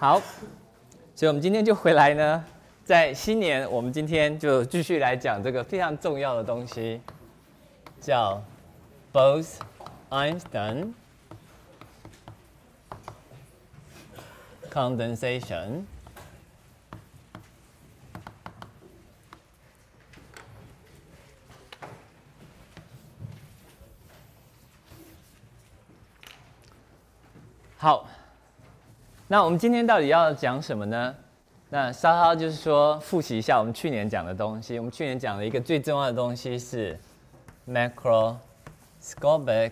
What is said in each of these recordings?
好，所以我们今天就回来呢，在新年，我们今天就继续来讲这个非常重要的东西，叫 Bose-Einstein condensation。好。那我们今天到底要讲什么呢？那稍稍就是说复习一下我们去年讲的东西。我们去年讲了一个最重要的东西是 macroscopic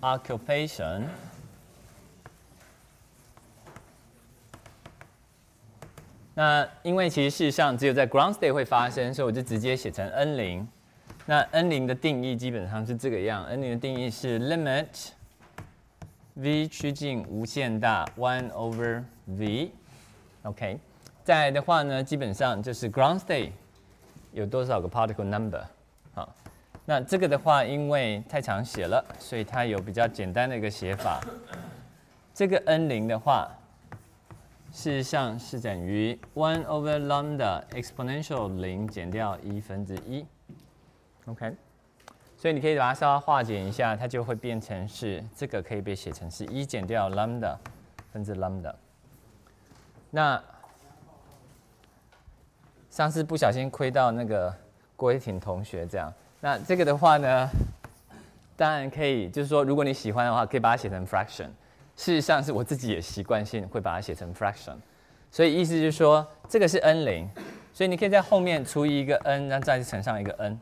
occupation。那因为其实事实上只有在 ground state 会发生，所以我就直接写成 n 零。那 n 零的定义基本上是这个样：n 零的定义是 limit。v 趋近无限大，one over v，OK。再来的话呢，基本上就是 ground state 有多少个 particle number，好。 那这个的话，因为太常写了，所以它有比较简单的一个写法。这个 n 零的话，事实上是等于 one over lambda exponential 零减掉一分之一，OK。所以你可以把它稍微化简一下，它就会变成是这个可以被写成是一减掉 lambda 分之 lambda。那上次不小心亏到那个郭一婷同学这样，那这个的话呢，当然可以，就是说如果你喜欢的话，可以把它写成 fraction。事实上是我自己也习惯性会把它写成 fraction。所以意思就是说，这个是 n 零，所以你可以在后面除以一个 n，然后再乘上一个 n。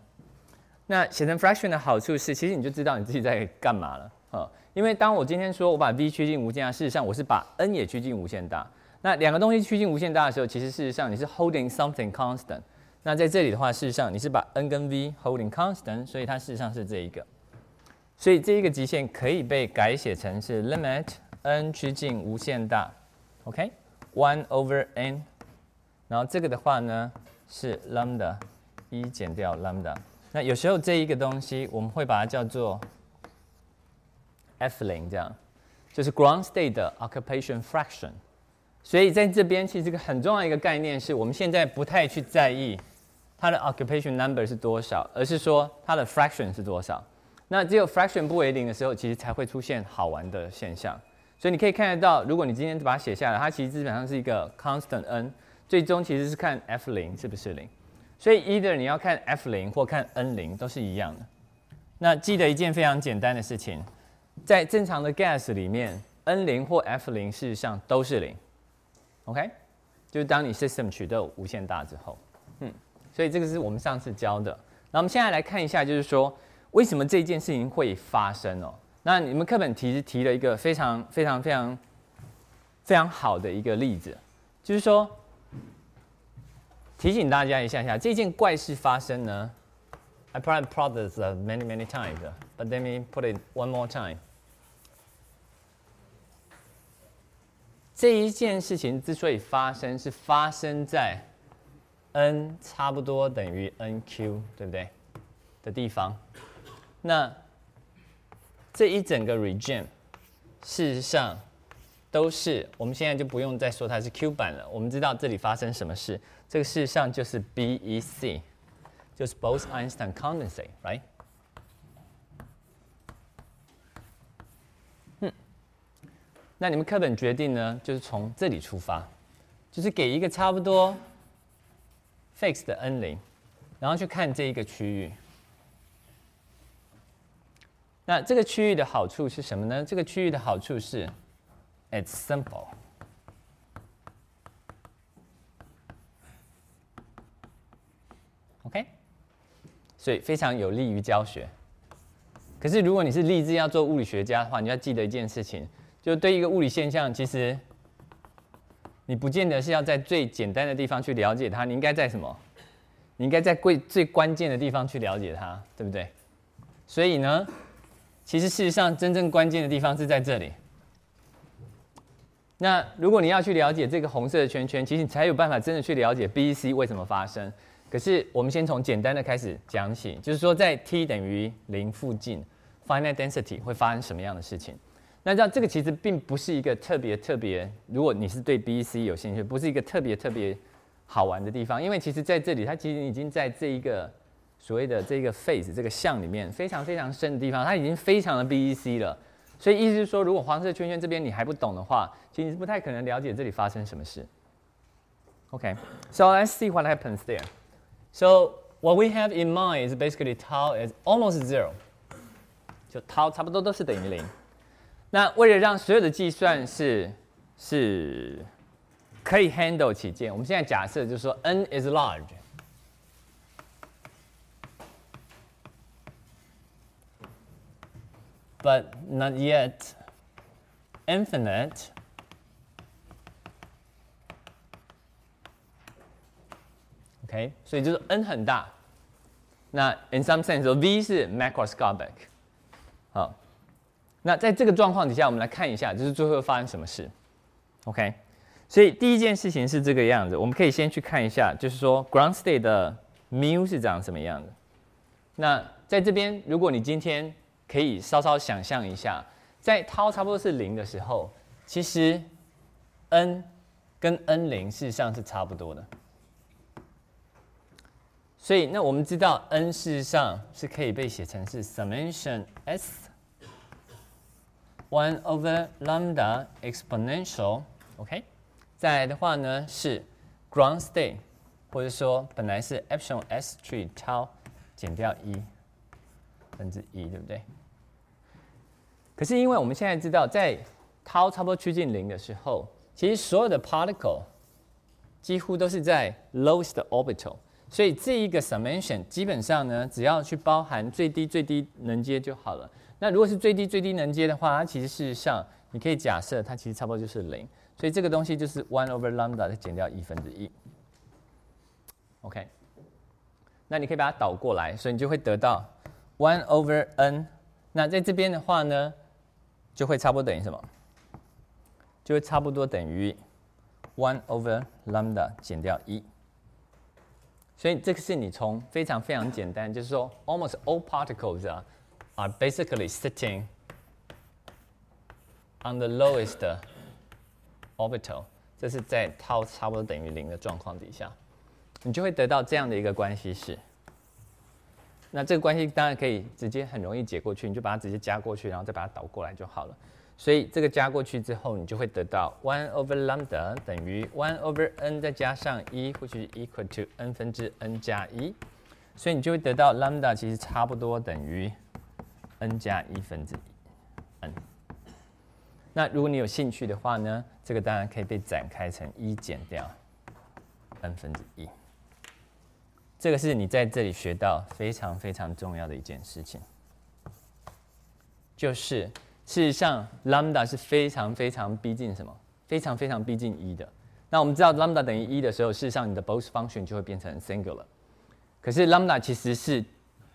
那写成 fraction 的好处是，其实你就知道你自己在干嘛了啊。因为当我今天说我把 v 趋近无限大，事实上我是把 n 也趋近无限大。那两个东西趋近无限大的时候，其实事实上你是 holding something constant。那在这里的话，事实上你是把 n 跟 v holding constant，所以它事实上是这一个。所以这一个极限可以被改写成是 limit n 趋近无限大，OK，one over n。然后这个的话呢是 lambda 一减掉 lambda。那有时候这一个东西，我们会把它叫做 F 零，这样就是 ground state 的 occupation fraction。所以在这边，其实这个很重要一个概念是，我们现在不太去在意它的 occupation number 是多少，而是说它的 fraction 是多少。那只有 fraction 不为零的时候，其实才会出现好玩的现象。所以你可以看得到，如果你今天把它写下来，它其实基本上是一个 constant n，最终其实是看 F 零是不是零。所以，either 你要看 F 零或看 n 零都是一样的。那记得一件非常简单的事情，在正常的 gas 里面，n 零或 F 零事实上都是零。OK，就是当你 system 取得无限大之后，嗯，所以这个是我们上次教的。那我们现在来看一下，就是说为什么这件事情会发生哦？那你们课本提提了一个非常非常非常非常好的一个例子，就是说。提醒大家一下下，这件怪事发生呢，I probably brought this many many times, but let me put it one more time。这一件事情之所以发生，是发生在 n 差不多等于 nq，对不对？的地方。那这一整个 region，事实上都是，我们现在就不用再说它是 q 版了。我们知道这里发生什么事。这个事实上就是 BEC，就是 Bose-Einstein condensate，right？嗯，那你们课本决定呢，就是从这里出发，就是给一个差不多 Fix 的 n 零，然后去看这一个区域。那这个区域的好处是什么呢？这个区域的好处是，it's simple。OK，所以非常有利于教学。可是如果你是立志要做物理学家的话，你要记得一件事情，就对一个物理现象，其实你不见得是要在最简单的地方去了解它，你应该在什么你应该在最最关键的地方去了解它，对不对？所以呢，其实事实上真正关键的地方是在这里。那如果你要去了解这个红色的圈圈，其实你才有办法真的去了解 B、C 为什么发生。可是我们先从简单的开始讲起，就是说在 t 等于零附近，finite density 会发生什么样的事情？那这样这个其实并不是一个特别特别，如果你是对 B、C 有兴趣，不是一个特别特别好玩的地方，因为其实在这里它其实已经在这一个所谓的这个 phase 这个像里面非常非常深的地方，它已经非常的 B、C 了。所以意思是说，如果黄色圈圈这边你还不懂的话，其实你是不太可能了解这里发生什么事。OK，so let's see what happens there. So what we have in mind is basically tau is almost zero，就 tau 差不多都是等于零。那为了让所有的计算是是可以 handle 起见，我们现在假设就是说 n is large。but not yet infinite. OK，所以就是 n 很大。那 in some sense v 是 macroscopic。 那在这个状况底下，我们来看一下，就是最后会发生什么事。OK，所以第一件事情是这个样子，我们可以先去看一下，就是说 ground state 的 mu 是长什么样的。那在这边，如果你今天可以稍稍想象一下，在 tau 差不多是零的时候，其实 n 跟 n 零事实上是差不多的。所以，那我们知道 n 事实上是可以被写成是 summation s one over lambda exponential，OK。再来的话呢是 ground state，或者说本来是 epsilon s tree tau 减掉一分之一，对不对？可是因为我们现在知道，在 tau 差不多趋近零的时候，其实所有的 particle 几乎都是在 lowest orbital。所以这一个 summation 基本上呢，只要去包含最低最低能阶就好了。那如果是最低最低能阶的话，它其实事实上你可以假设它其实差不多就是零。所以这个东西就是 one over lambda 再减掉一分之一。OK，那你可以把它倒过来，所以你就会得到 one over n。那在这边的话呢，就会差不多等于什么？就会差不多等于 one over lambda 减掉一。所以这个是你从非常非常简单，就是说，almost all particles 啊，are basically sitting on the lowest orbital。这是在 tau 差不多等于零的状况底下，你就会得到这样的一个关系式。那这个关系当然可以直接很容易解过去，你就把它直接加过去，然后再把它倒过来就好了。所以这个加过去之后，你就会得到 one over lambda 等于 one over n 再加上一，或许 equal to n 分之 n 加一。所以你就会得到 lambda 其实差不多等于 n 加一分之 n。那如果你有兴趣的话呢，这个当然可以被展开成一减掉 n 分之一。这个是你在这里学到非常非常重要的一件事情，就是。事实上，lambda 是非常非常逼近什么？非常非常逼近一的。那我们知道 lambda 等于一的时候，事实上你的 Bose function 就会变成 singular。可是 lambda 其实是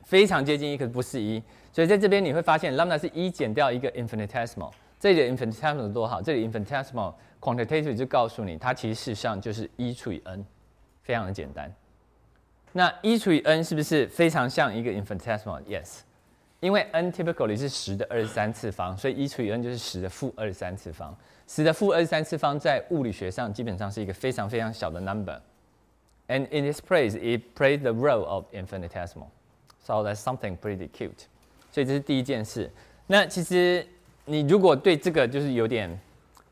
非常接近一，可是不是一。所以在这边你会发现 lambda 是一减掉一个 infinitesimal。这里的 infinitesimal 多好，这里 infinitesimal quantitative 就告诉你，它其实事实上就是一除以 n，非常的简单。那一除以 n 是不是非常像一个 infinitesimal？Yes。因为 n typically 是十的二十三次方，所以一除以 n 就是十的负二十三次方。十的负二十三次方在物理学上基本上是一个非常非常小的 number。And in this place, it plays the role of infinitesimal. So that's something pretty cute. 所以这是第一件事。那其实你如果对这个就是有点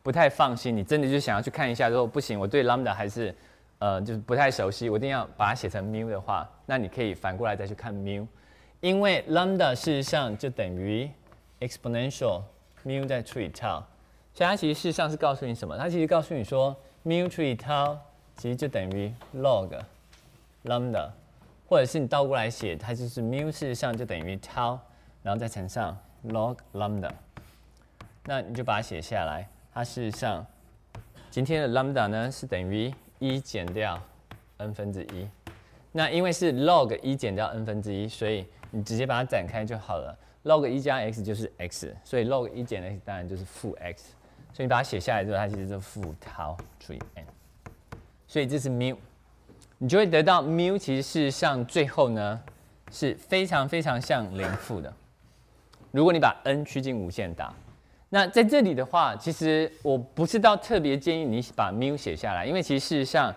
不太放心，你真的就想要去看一下，说不行，我对 lambda 还是呃就是不太熟悉，我一定要把它写成 mu 的话，那你可以反过来再去看 mu。因为 lambda 事实上就等于 exponential mu 在除以 tau，所以它其实事实上是告诉你什么？它其实告诉你说 mu 除以 tau 其实就等于 log lambda，或者是你倒过来写，它就是 mu 事实上就等于 tau，然后再乘上 log lambda，那你就把它写下来。它事实上今天的 lambda 呢是等于一减掉 n 分之一。那因为是 log 一减掉 n 分之一，所以你直接把它展开就好了。log 一加 x 就是 x，所以 log 一减 x 当然就是负 x。所以你把它写下来之后，它其实是负 tau 除以 n。所以这是 mu，你就会得到 mu 其实事实上最后呢是非常非常像零负的。如果你把 n 趋近无限大，那在这里的话，其实我不是到特别建议你把 mu 写下来，因为其实事实上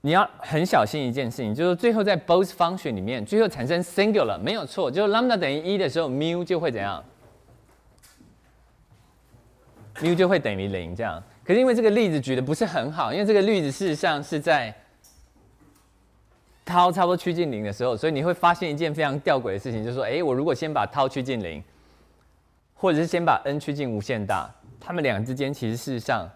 你要很小心一件事情，就是最后在 both function 里面，最后产生 singular 没有错，就是 lambda 等于一的时候，mu 就会怎样？mu 就会等于零这样。可是因为这个例子举的不是很好，因为这个例子事实上是在 tau 差不多趋近零的时候，所以你会发现一件非常吊诡的事情，就是说，哎，我如果先把 tau 趋近零，或者是先把 n 趋近无限大，它们两之间其实事实上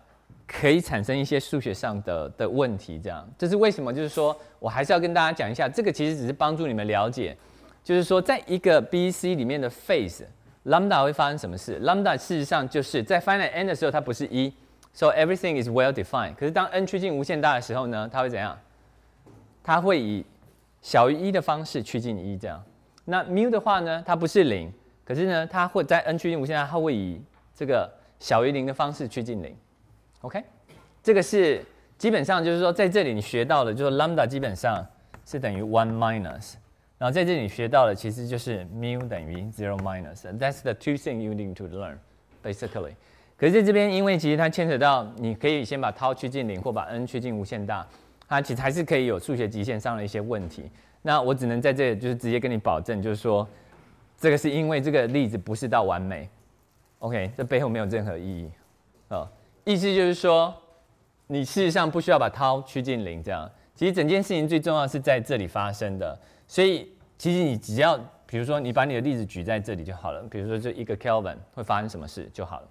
可以产生一些数学上的的问题。这样，这是为什么？就是说我还是要跟大家讲一下，这个其实只是帮助你们了解，就是说在一个 B C 里面的 phase lambda 会发生什么事？lambda 事实上就是在 finite n 的时候，它不是一。So everything is well defined。可是当 n 趋近无限大的时候呢，它会怎样？它会以小于一的方式趋近一这样。那 mu 的话呢，它不是零，可是呢，它会在 n 趋近无限大，它会以这个小于零的方式趋近零。OK，这个是基本上就是说，在这里你学到的，就是 lambda 基本上是等于 one minus，然后在这里学到的其实就是 mu 等于 zero minus。That's the two things you need to learn basically。可是在这边，因为其实它牵扯到，你可以先把 tau 趋近零，或把 n 趋近无限大，它其实还是可以有数学极限上的一些问题。那我只能在这里就是直接跟你保证，就是说，这个是因为这个例子不是到完美，OK，这背后没有任何意义，啊，意思就是说，你事实上不需要把涛趋近零这样。其实整件事情最重要是在这里发生的，所以其实你只要，比如说你把你的例子举在这里就好了，比如说就一个 Kelvin 会发生什么事就好了。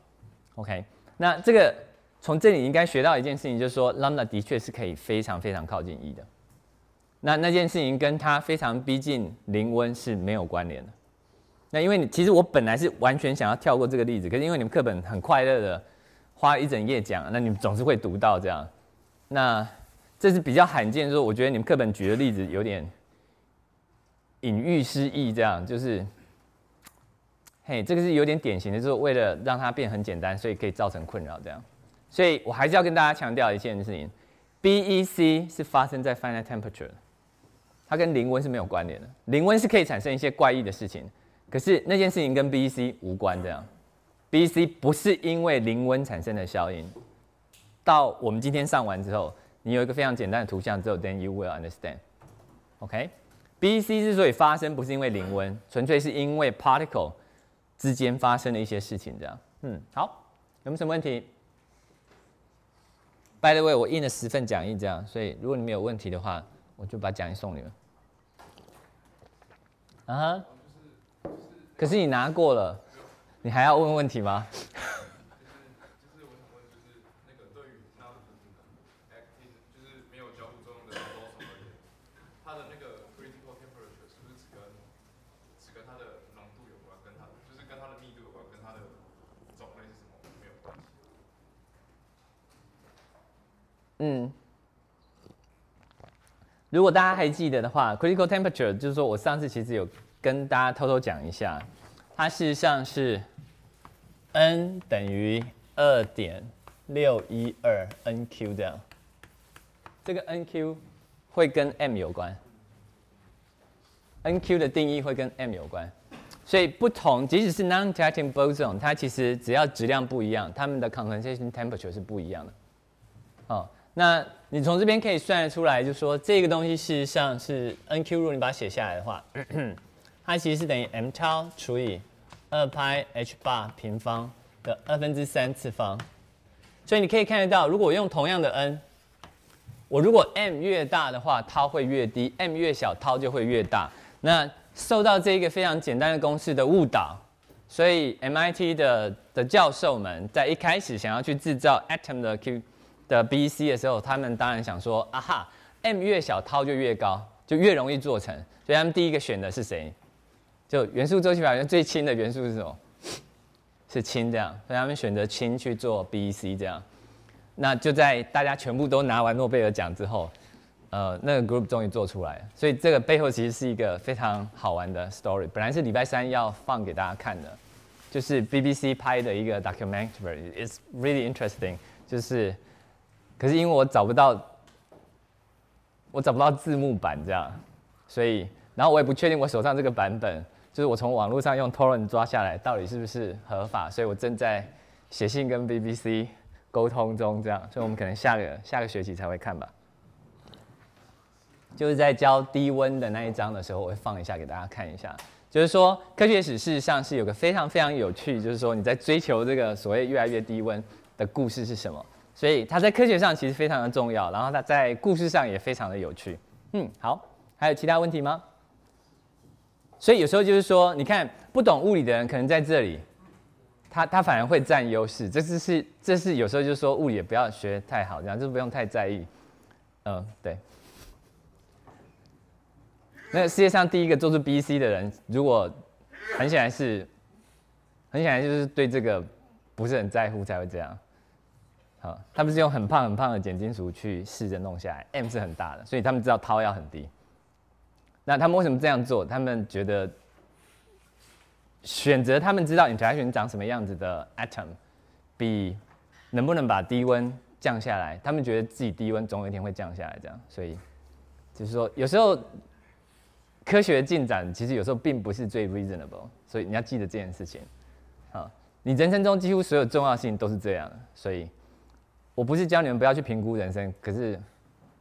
OK，那这个从这里应该学到一件事情，就是说 lambda 的确是可以非常非常靠近一的。那那件事情跟它非常逼近零温是没有关联的。那因为你其实我本来是完全想要跳过这个例子，可是因为你们课本很快乐的花一整页讲，那你们总是会读到这样。那这是比较罕见，说我觉得你们课本举的例子有点隐喻失意，这样就是。嘿，这个是有点典型的，就是为了让它变很简单，所以可以造成困扰这样。所以我还是要跟大家强调一件事情：BEC 是发生在 finite temperature，它跟零温是没有关联的。零温是可以产生一些怪异的事情，可是那件事情跟 B C 无关。这样 B C 不是因为零温产生的效应。到我们今天上完之后，你有一个非常简单的图像之后，then you will understand。OK？B C 之所以发生，不是因为零温，纯粹是因为 particle。之间发生的一些事情，这样，嗯，好，有没有什么问题？By the way，我印了十份讲义，这样，所以如果你们有问题的话，我就把讲义送你们。啊哈，可是你拿过了，你还要问问题吗？嗯，如果大家还记得的话，critical temperature 就是说我上次其实有跟大家偷偷讲一下，它事实上是 n 等于二点六一二 nq 这样，这个 nq 会跟 m 有关，nq 的定义会跟 m 有关，所以不同，即使是 non-reacting boson，它其实只要质量不一样，它们的 condensation temperature 是不一样的，哦。那你从这边可以算得出来，就说这个东西事实上是 nq，如果你把它写下来的话，它其实是等于 m 超除以二派 h 八平方的二分之三次方。所以你可以看得到，如果我用同样的 n，我如果 m 越大的话，它会越低；m 越小，它就会越大。那受到这一个非常简单的公式的误导，所以 MIT 的的教授们在一开始想要去制造 atom 的 q 的 BC 的时候，他们当然想说：啊哈，m 越小，它就越高，就越容易做成。所以他们第一个选的是谁？就元素周期表里面最轻的元素是什么？是氢这样。所以他们选择氢去做 B C 这样。那就在大家全部都拿完诺贝尔奖之后，呃，那个 group 终于做出来了，所以这个背后其实是一个非常好玩的 story。本来是礼拜三要放给大家看的，就是 BBC 拍的一个 documentary，it's really interesting。就是，可是因为我找不到，我找不到字幕版这样，所以，然后我也不确定我手上这个版本，就是我从网络上用 torrent 抓下来，到底是不是合法，所以我正在写信跟 BBC 沟通中这样，所以我们可能下个下个学期才会看吧。就是在教低温的那一章的时候，我会放一下给大家看一下。就是说，科学史事实上是有个非常非常有趣，就是说你在追求这个所谓越来越低温的故事是什么。所以它在科学上其实非常的重要，然后它在故事上也非常的有趣。嗯，好，还有其他问题吗？所以有时候就是说，你看不懂物理的人可能在这里，他他反而会占优势。这是是这是有时候就是说物理也不要学太好，这样就不用太在意。嗯，对。那世界上第一个做出 B C 的人，如果很显然是，很显然就是对这个不是很在乎才会这样。好，他们是用很胖很胖的碱金属去试着弄下来，M 是很大的，所以他们知道涛要很低。那他们为什么这样做？他们觉得选择他们知道液态水长什么样子的 atom，比能不能把低温降下来，他们觉得自己低温总有一天会降下来，这样。所以就是说，有时候。科学进展其实有时候并不是最 reasonable，所以你要记得这件事情。好，你人生中几乎所有重要性都是这样，所以我不是教你们不要去评估人生，可是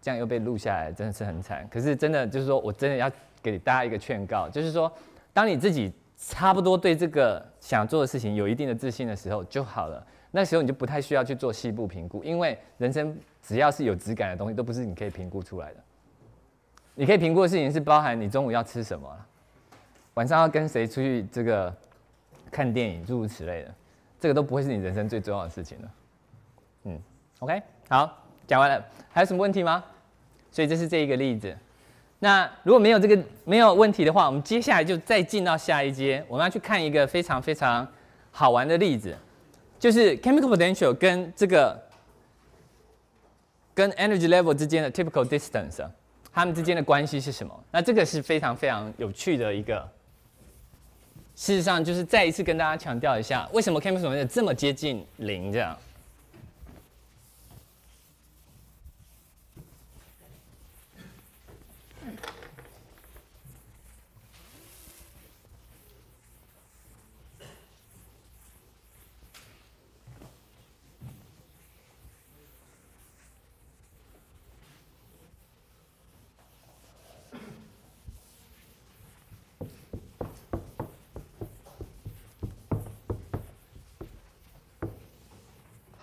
这样又被录下来，真的是很惨。可是真的就是说我真的要给大家一个劝告，就是说，当你自己差不多对这个想做的事情有一定的自信的时候就好了，那时候你就不太需要去做细部评估，因为人生只要是有质感的东西，都不是你可以评估出来的。你可以评估的事情是包含你中午要吃什么，晚上要跟谁出去这个看电影，诸如此类的，这个都不会是你人生最重要的事情了。嗯，OK，好，讲完了，还有什么问题吗？所以这是这一个例子。那如果没有这个没有问题的话，我们接下来就再进到下一阶，我们要去看一个非常非常好玩的例子，就是 chemical potential 跟这个跟 energy level 之间的 typical distance。它们之间的关系是什么？那这个是非常非常有趣的一个。事实上，就是再一次跟大家强调一下，为什么 chemical 这么接近零这样。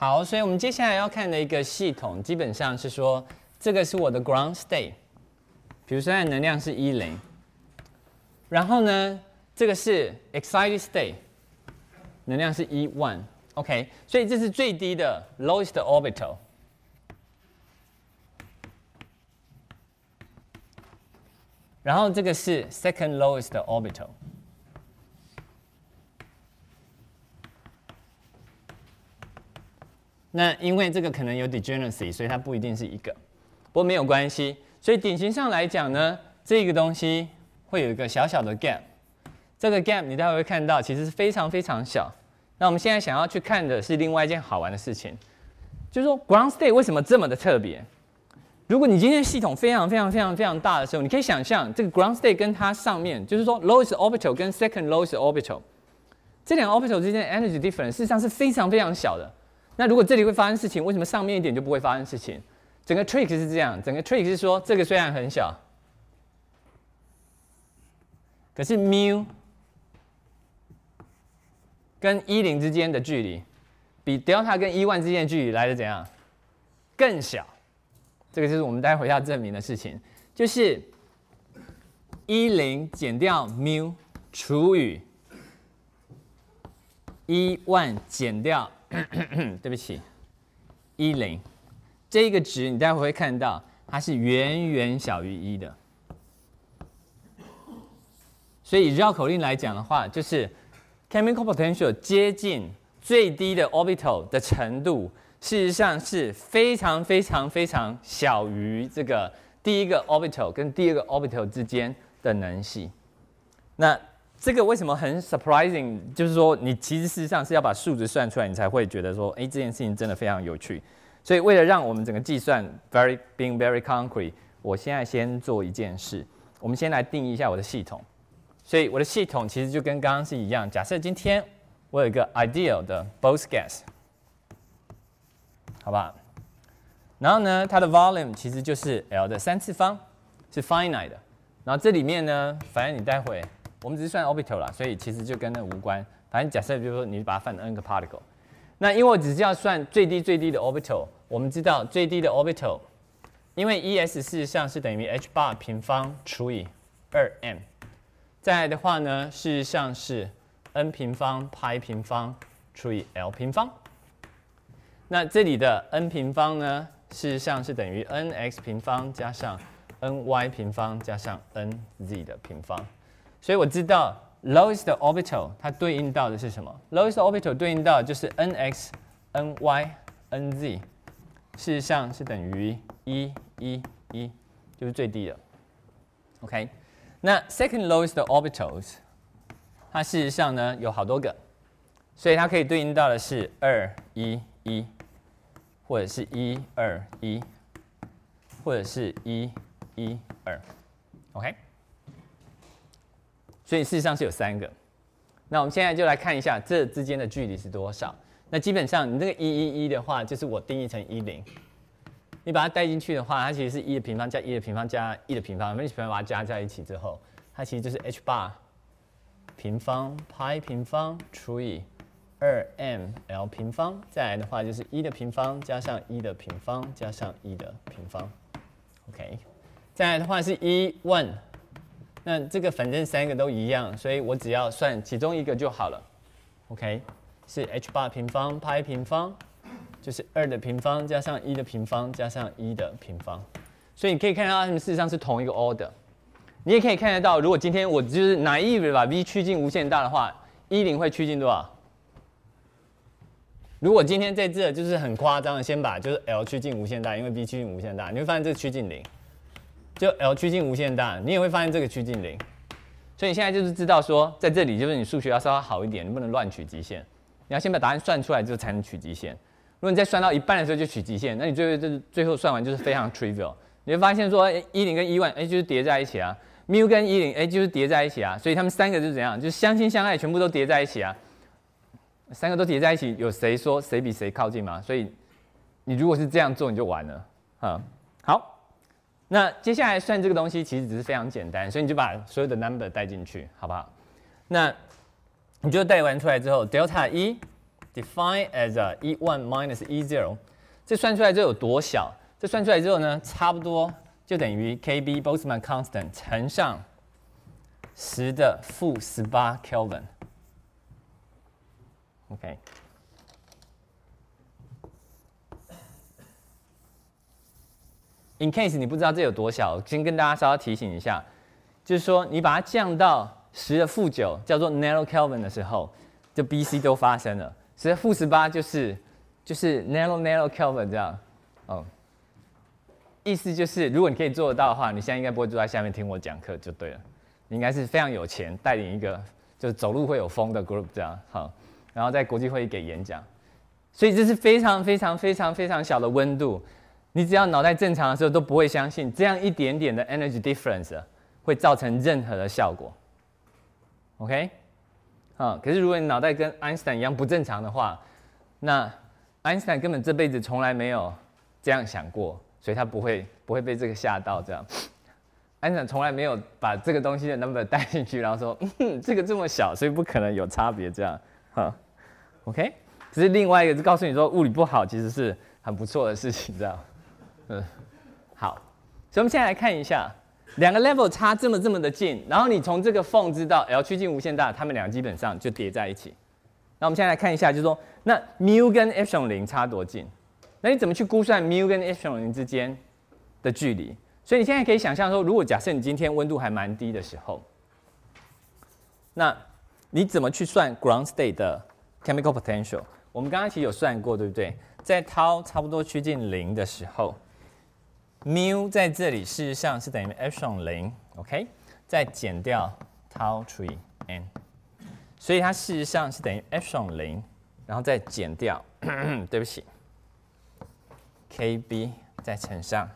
好，所以我们接下来要看的一个系统，基本上是说，这个是我的 ground state，比如说它的能量是一零，然后呢，这个是 excited state，能量是一 one，OK，所以这是最低的 lowest orbital，然后这个是 second lowest orbital。那因为这个可能有 degeneracy，所以它不一定是一个，不过没有关系。所以典型上来讲呢，这个东西会有一个小小的 gap，这个 gap 你待会会看到，其实是非常非常小。那我们现在想要去看的是另外一件好玩的事情，就是说 ground state 为什么这么的特别？如果你今天系统非常非常非常非常大的时候，你可以想象这个 ground state 跟它上面，就是说 lowest orbital 跟 second lowest orbital 这两个 orbital 之间的 energy difference 事实上是非常非常小的。那如果这里会发生事情，为什么上面一点就不会发生事情？整个 trick 是这样，整个 trick 是说，这个虽然很小，可是 mu 跟一零之间的距离，比 delta 跟一万之间的距离来的怎样？更小。这个就是我们待会要证明的事情，就是一零减掉 mu 除以一万减掉。对不起，一零这个值，你待会会看到它是远远小于一的。所以绕口令来讲的话，就是 chemical potential 接近最低的 orbital 的程度，事实上是非常非常非常小于这个第一个 orbital 跟第二个 orbital 之间的能系。那这个为什么很 surprising？就是说，你其实事实上是要把数值算出来，你才会觉得说，哎，这件事情真的非常有趣。所以为了让我们整个计算 very being very concrete，我现在先做一件事，我们先来定义一下我的系统。所以我的系统其实就跟刚刚是一样。假设今天我有一个 ideal 的 Bose gas，好吧？然后呢，它的 volume 其实就是 L 的三次方，是 finite 的。然后这里面呢，反正你待会我们只是算 orbital 啦，所以其实就跟那无关。反正假设比如说你把它放 n 个 particle，那因为我只是要算最低最低的 orbital，我们知道最低的 orbital，因为 E S 事实上是等于 h bar 平方除以二 m。再来的话呢，事实上是 n 平方派平方除以 L 平方。那这里的 n 平方呢，事实上是等于 n x 平方加上 n y 平方加上 n z 的平方。所以我知道 lowest orbital 它对应到的是什么？lowest orbital 对应到就是 n x n y n z，事实上是等于一一一，就是最低的。OK。那 second lowest orbitals，它事实上呢有好多个，所以它可以对应到的是二一一，或者是一二一，或者是一一二，OK。所以事实上是有三个。那我们现在就来看一下这之间的距离是多少。那基本上你这个一一一的话，就是我定义成一零。你把它带进去的话，它其实是一的平方加一的平方加一的平方，你平方把它加在一起之后，它其实就是 h bar 平方派平方除以二 m l 平方，再来的话就是一的平方加上一的平方加上一的平方，OK，再来的话是一 one，那这个反正三个都一样，所以我只要算其中一个就好了，OK，是 h 八平方派平方。就是二的平方加上一的平方加上一的平方，所以你可以看到它们事实上是同一个 order。你也可以看得到，如果今天我就是 naive 把 v 趋近无限大的话，一零会趋近多少？如果今天在这就是很夸张的，先把就是 L 趋近无限大，因为 v 趋近无限大，你会发现这趋近零。就 L 趋近无限大，你也会发现这个趋近零。所以你现在就是知道说，在这里就是你数学要稍微好一点，你不能乱取极限，你要先把答案算出来之后才能取极限。如果你在算到一半的时候就取极限，那你最后这最后算完就是非常 trivial。你会发现说，一零跟一万，哎，就是叠在一起啊；mu 跟一零，哎，就是叠在一起啊。所以他们三个是怎样，就是相亲相爱，全部都叠在一起啊。三个都叠在一起，有谁说谁比谁靠近吗？所以你如果是这样做，你就完了。啊，好，那接下来算这个东西其实只是非常简单，所以你就把所有的 number 带进去，好不好？那你就带完出来之后，delta 一。define as a e one minus e zero，这算出来之后有多小？这算出来之后呢，差不多就等于 Kb Boltzmann constant 乘上十的负十八 Kelvin。OK。In case 你不知道这有多小，先跟大家稍微提醒一下，就是说你把它降到十的负九，叫做 narrow Kelvin 的时候，就 BC 都发生了。所以负十八就是就是 narrow narrow Kelvin 这样，哦，意思就是如果你可以做得到的话，你现在应该不会坐在下面听我讲课就对了，你应该是非常有钱，带领一个就是走路会有风的 group 这样，好，然后在国际会议给演讲，所以这是非常非常非常非常小的温度，你只要脑袋正常的时候都不会相信这样一点点的 energy difference 会造成任何的效果，OK。啊，可是如果你脑袋跟爱因斯坦一样不正常的话，那爱因斯坦根本这辈子从来没有这样想过，所以他不会不会被这个吓到。这样，爱因斯坦从来没有把这个东西的 number 带进去，然后说，嗯，这个这么小，所以不可能有差别。这样，哈，OK。只是另外一个就告诉你说，物理不好其实是很不错的事情，这样，嗯，好。所以我们现在来看一下。两个 level 差这么这么的近，然后你从这个缝知道 L 趋近无限大，它们两个基本上就叠在一起。那我们现在来看一下，就是说那 mu 跟 epsilon 零差多近？那你怎么去估算 mu 跟 epsilon 零之间的距离？所以你现在可以想象说，如果假设你今天温度还蛮低的时候，那你怎么去算 ground state 的 chemical potential？我们刚刚其实有算过，对不对？在 tau 差不多趋近零的时候。Mu 在这里事实上是等于阿肖零，OK，再减掉 tau 除以 n，所以它事实上是等于阿肖零，然后再减掉，对不起，kb 再乘上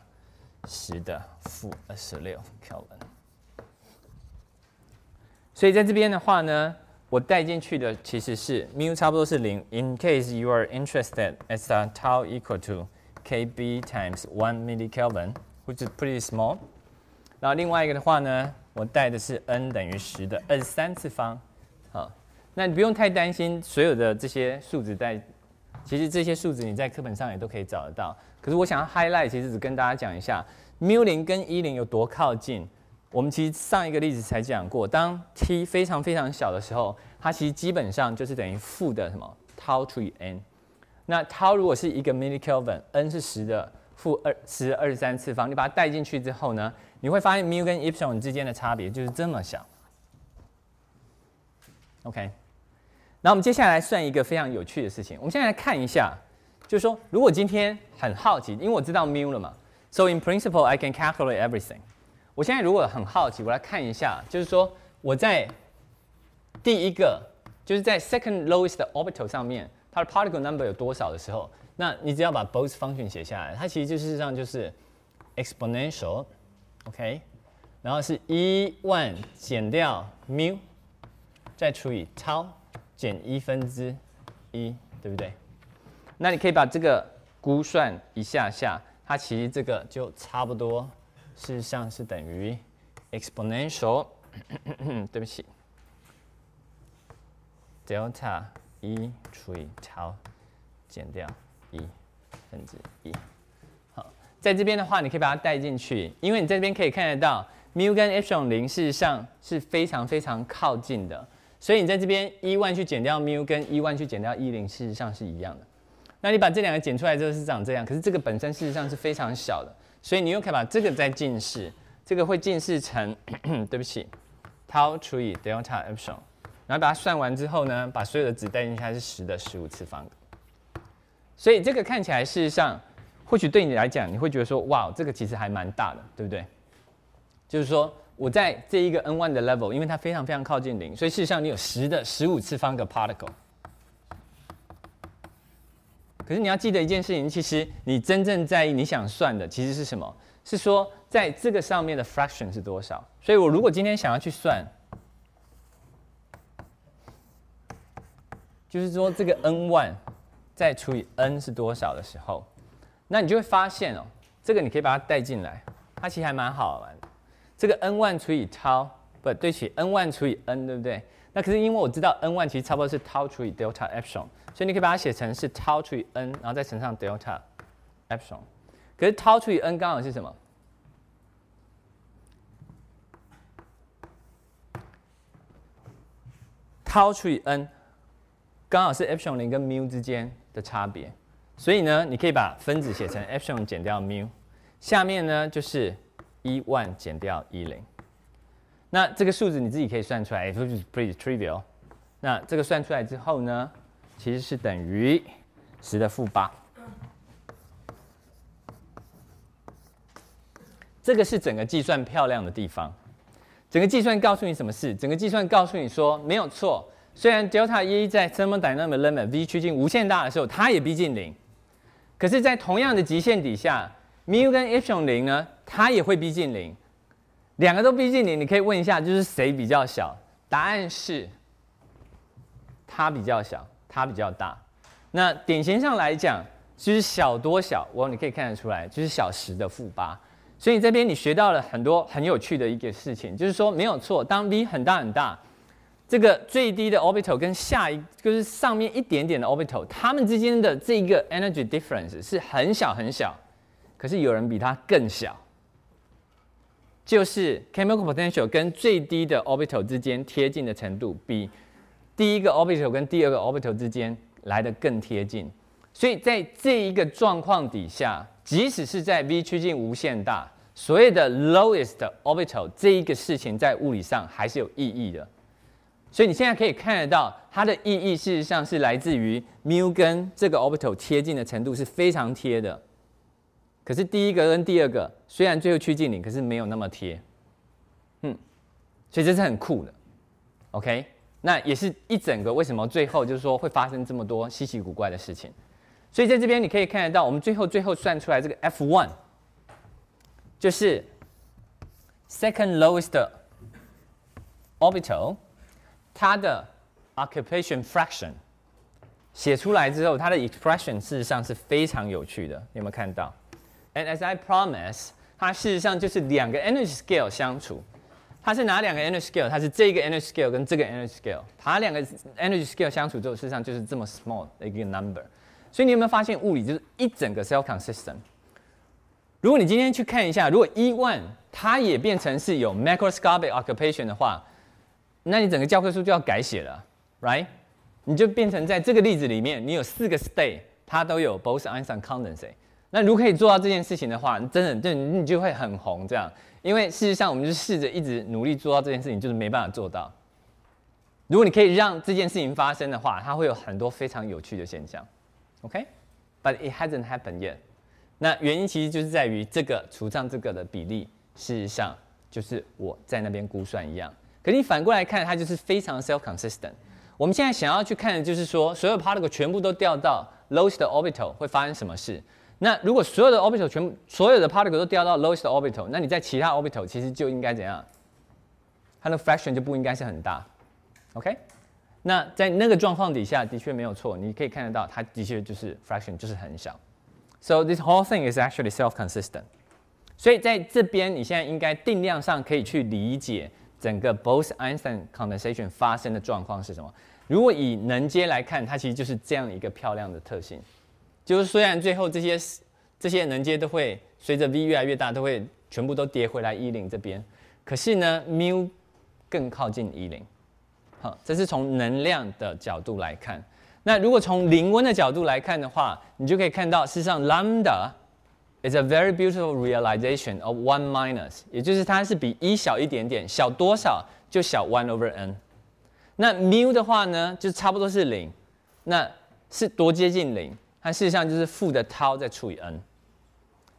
十的负二十六 Kelvin。所以在这边的话呢，我带进去的其实是 mu 差不多是零。In case you are interested, as a tau equal to kb times one millikelvin, which is pretty small。然后另外一个的话呢，我带的是 n 等于十的二十三次方。好，那你不用太担心所有的这些数值在，其实这些数值你在课本上也都可以找得到。可是我想要 highlight，其实只跟大家讲一下 mu 零跟一零有多靠近。我们其实上一个例子才讲过，当 t 非常非常小的时候，它其实基本上就是等于负的什么 tau 除以 n。那 tau 如果是一个 millikelvin，n 是十的负二十二十三次方，你把它带进去之后呢，你会发现 mu 跟 epsilon 之间的差别就是这么小。OK，那我们接下来算一个非常有趣的事情，我们现在来看一下，就是说如果今天很好奇，因为我知道 mu 了嘛，so in principle I can calculate everything。我现在如果很好奇，我来看一下，就是说我在第一个，就是在 second lowest 的 orbital 上面，它的 particle number 有多少的时候，那你只要把 both function 写下来，它其实就事实上就是 exponential，OK，然后是一万减掉 mu，再除以 tau 减一分之一，对不对？那你可以把这个估算一下下，它其实这个就差不多。事实上是等于 exponential，对不起，delta 一除以 tau 减掉一分之一。好，在这边的话，你可以把它带进去，因为你在这边可以看得到 mu 跟 epsilon 零事实上是非常非常靠近的，所以你在这边一万去减掉 mu 跟一万去减掉一零，事实上是一样的。那你把这两个减出来之后是长这样，可是这个本身事实上是非常小的。所以你又可以把这个再近视，这个会近视成，对不起，tau 除以 delta epsilon，然后把它算完之后呢，把所有的值带进去，它是十的十五次方。所以这个看起来事实上，或许对你来讲，你会觉得说，哇，这个其实还蛮大的，对不对？就是说我在这一个 n one 的 level，因为它非常非常靠近零，所以事实上你有十的十五次方个 particle。可是你要记得一件事情，其实你真正在意、你想算的其实是什么？是说在这个上面的 fraction 是多少？所以我如果今天想要去算，就是说这个 n 万再除以 n 是多少的时候，那你就会发现哦，这个你可以把它带进来，它其实还蛮好玩。这个 n 万除以 tau，不对起，n 万除以 n，对不对？那可是因为我知道 n 万其实差不多是 tau 除以 delta epsilon。所以你可以把它写成是 tau 除以 n，然后再乘上 delta epsilon。可是 tau 除以 n 刚好是什么？tau 除以 n 刚好是 epsilon 零跟 mu 之间的差别。所以呢，你可以把分子写成 epsilon 减掉 mu，下面呢就是一万减掉一零。那这个数字你自己可以算出来，也就是 pretty trivial。那这个算出来之后呢？其实是等于十的负八，这个是整个计算漂亮的地方。整个计算告诉你什么事？整个计算告诉你说，没有错。虽然 delta 一在 thermodynamic limit v 趋近无限大的时候，它也逼近零，可是，在同样的极限底下，mu 跟 epsilon 零呢，它也会逼近零。两个都逼近零，你可以问一下，就是谁比较小？答案是它比较小。它比较大，那典型上来讲，就是小多小，我你可以看得出来，就是小十的负八。所以这边你学到了很多很有趣的一个事情，就是说没有错，当 v 很大很大，这个最低的 orbital 跟下一就是上面一点点的 orbital，它们之间的这一个 energy difference 是很小很小，可是有人比它更小，就是 chemical potential 跟最低的 orbital 之间贴近的程度比。第一个 orbital 跟第二个 orbital 之间来的更贴近，所以在这一个状况底下，即使是在 v 趋近无限大，所谓的 lowest orbital 这一个事情在物理上还是有意义的。所以你现在可以看得到，它的意义事实上是来自于 mu 跟这个 orbital 贴近的程度是非常贴的。可是第一个跟第二个虽然最后趋近零，可是没有那么贴。嗯，所以这是很酷的。OK，那也是一整个为什么最后就是说会发生这么多稀奇古怪的事情。所以在这边你可以看得到，我们最后最后算出来这个 F one，就是 second lowest orbital，它的 occupation fraction 写出来之后，它的 expression 事实上是非常有趣的，有没有看到？And as I promise，它事实上就是两个 energy scale 相处。它是哪两个 energy scale？它是这个 energy scale 跟这个 energy scale。它两个 energy scale 相处之后，事实上就是这么 small 的一个 number。所以你有没有发现物理就是一整个 self consistent？如果你今天去看一下，如果 E one 它也变成是有 macroscopic occupation 的话，那你整个教科书就要改写了，right？你就变成在这个例子里面，你有四个 state，它都有 Bose-Einstein condensate。那如果可以做到这件事情的话，真的，就你就会很红这样。因为事实上，我们就试着一直努力做到这件事情，就是没办法做到。如果你可以让这件事情发生的话，它会有很多非常有趣的现象。OK，but it hasn't happened yet。那原因其实就是在于这个除上这个的比例，事实上就是我在那边估算一样。可你反过来看，它就是非常 self consistent。我们现在想要去看的就是说，所有 particle 全部都掉到 lowest orbital 会发生什么事？那如果所有的 orbital 全部所有的 particle 都掉到 lowest orbital，那你在其他 orbital 其实就应该怎样？它的 fraction 就不应该是很大。OK？那在那个状况底下，的确没有错，你可以看得到，它的确就是 fraction 就是很小。So this whole thing is actually self-consistent。所以在这边，你现在应该定量上可以去理解整个 Bose-Einstein condensation 发生的状况是什么。如果以能阶来看，它其实就是这样一个漂亮的特性，就是虽然最后这些这些能阶都会随着 v 越来越大，都会全部都跌回来一零这边，可是呢，mu 更靠近一零。好，这是从能量的角度来看。那如果从零温的角度来看的话，你就可以看到，事实上 lambda It's a very beautiful realization of one minus，也就是它是比一小一点点，小多少就小 one over n。那 mu 的话呢，就差不多是零，那是多接近零？它事实上就是负的 tau 再除以 n。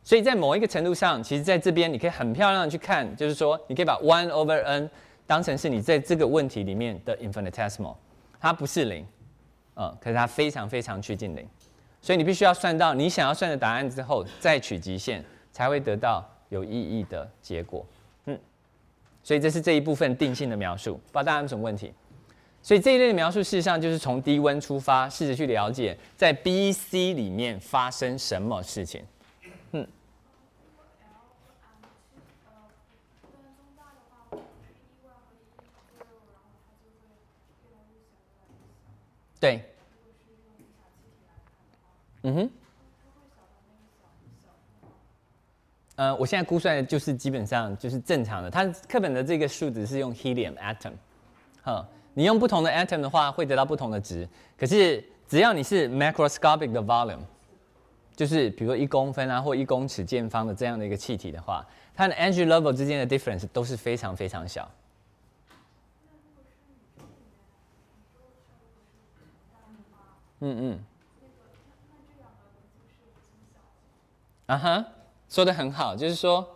所以在某一个程度上，其实在这边你可以很漂亮的去看，就是说你可以把 one over n。当成是你在这个问题里面的 infinitesimal，它不是零，嗯，可是它非常非常趋近零，所以你必须要算到你想要算的答案之后，再取极限，才会得到有意义的结果，嗯，所以这是这一部分定性的描述，不知道大家有什么问题？所以这一类的描述事实上就是从低温出发，试着去了解在 B、C 里面发生什么事情。嗯对，嗯哼，呃，我现在估算的就是基本上就是正常的。它课本的这个数值是用 helium atom，哼，你用不同的 atom 的话会得到不同的值。可是只要你是 macroscopic 的 volume，就是比如说一公分啊或一公尺见方的这样的一个气体的话，它的 energy level 之间的 difference 都是非常非常小。嗯嗯，啊哈，说的很好，就是说，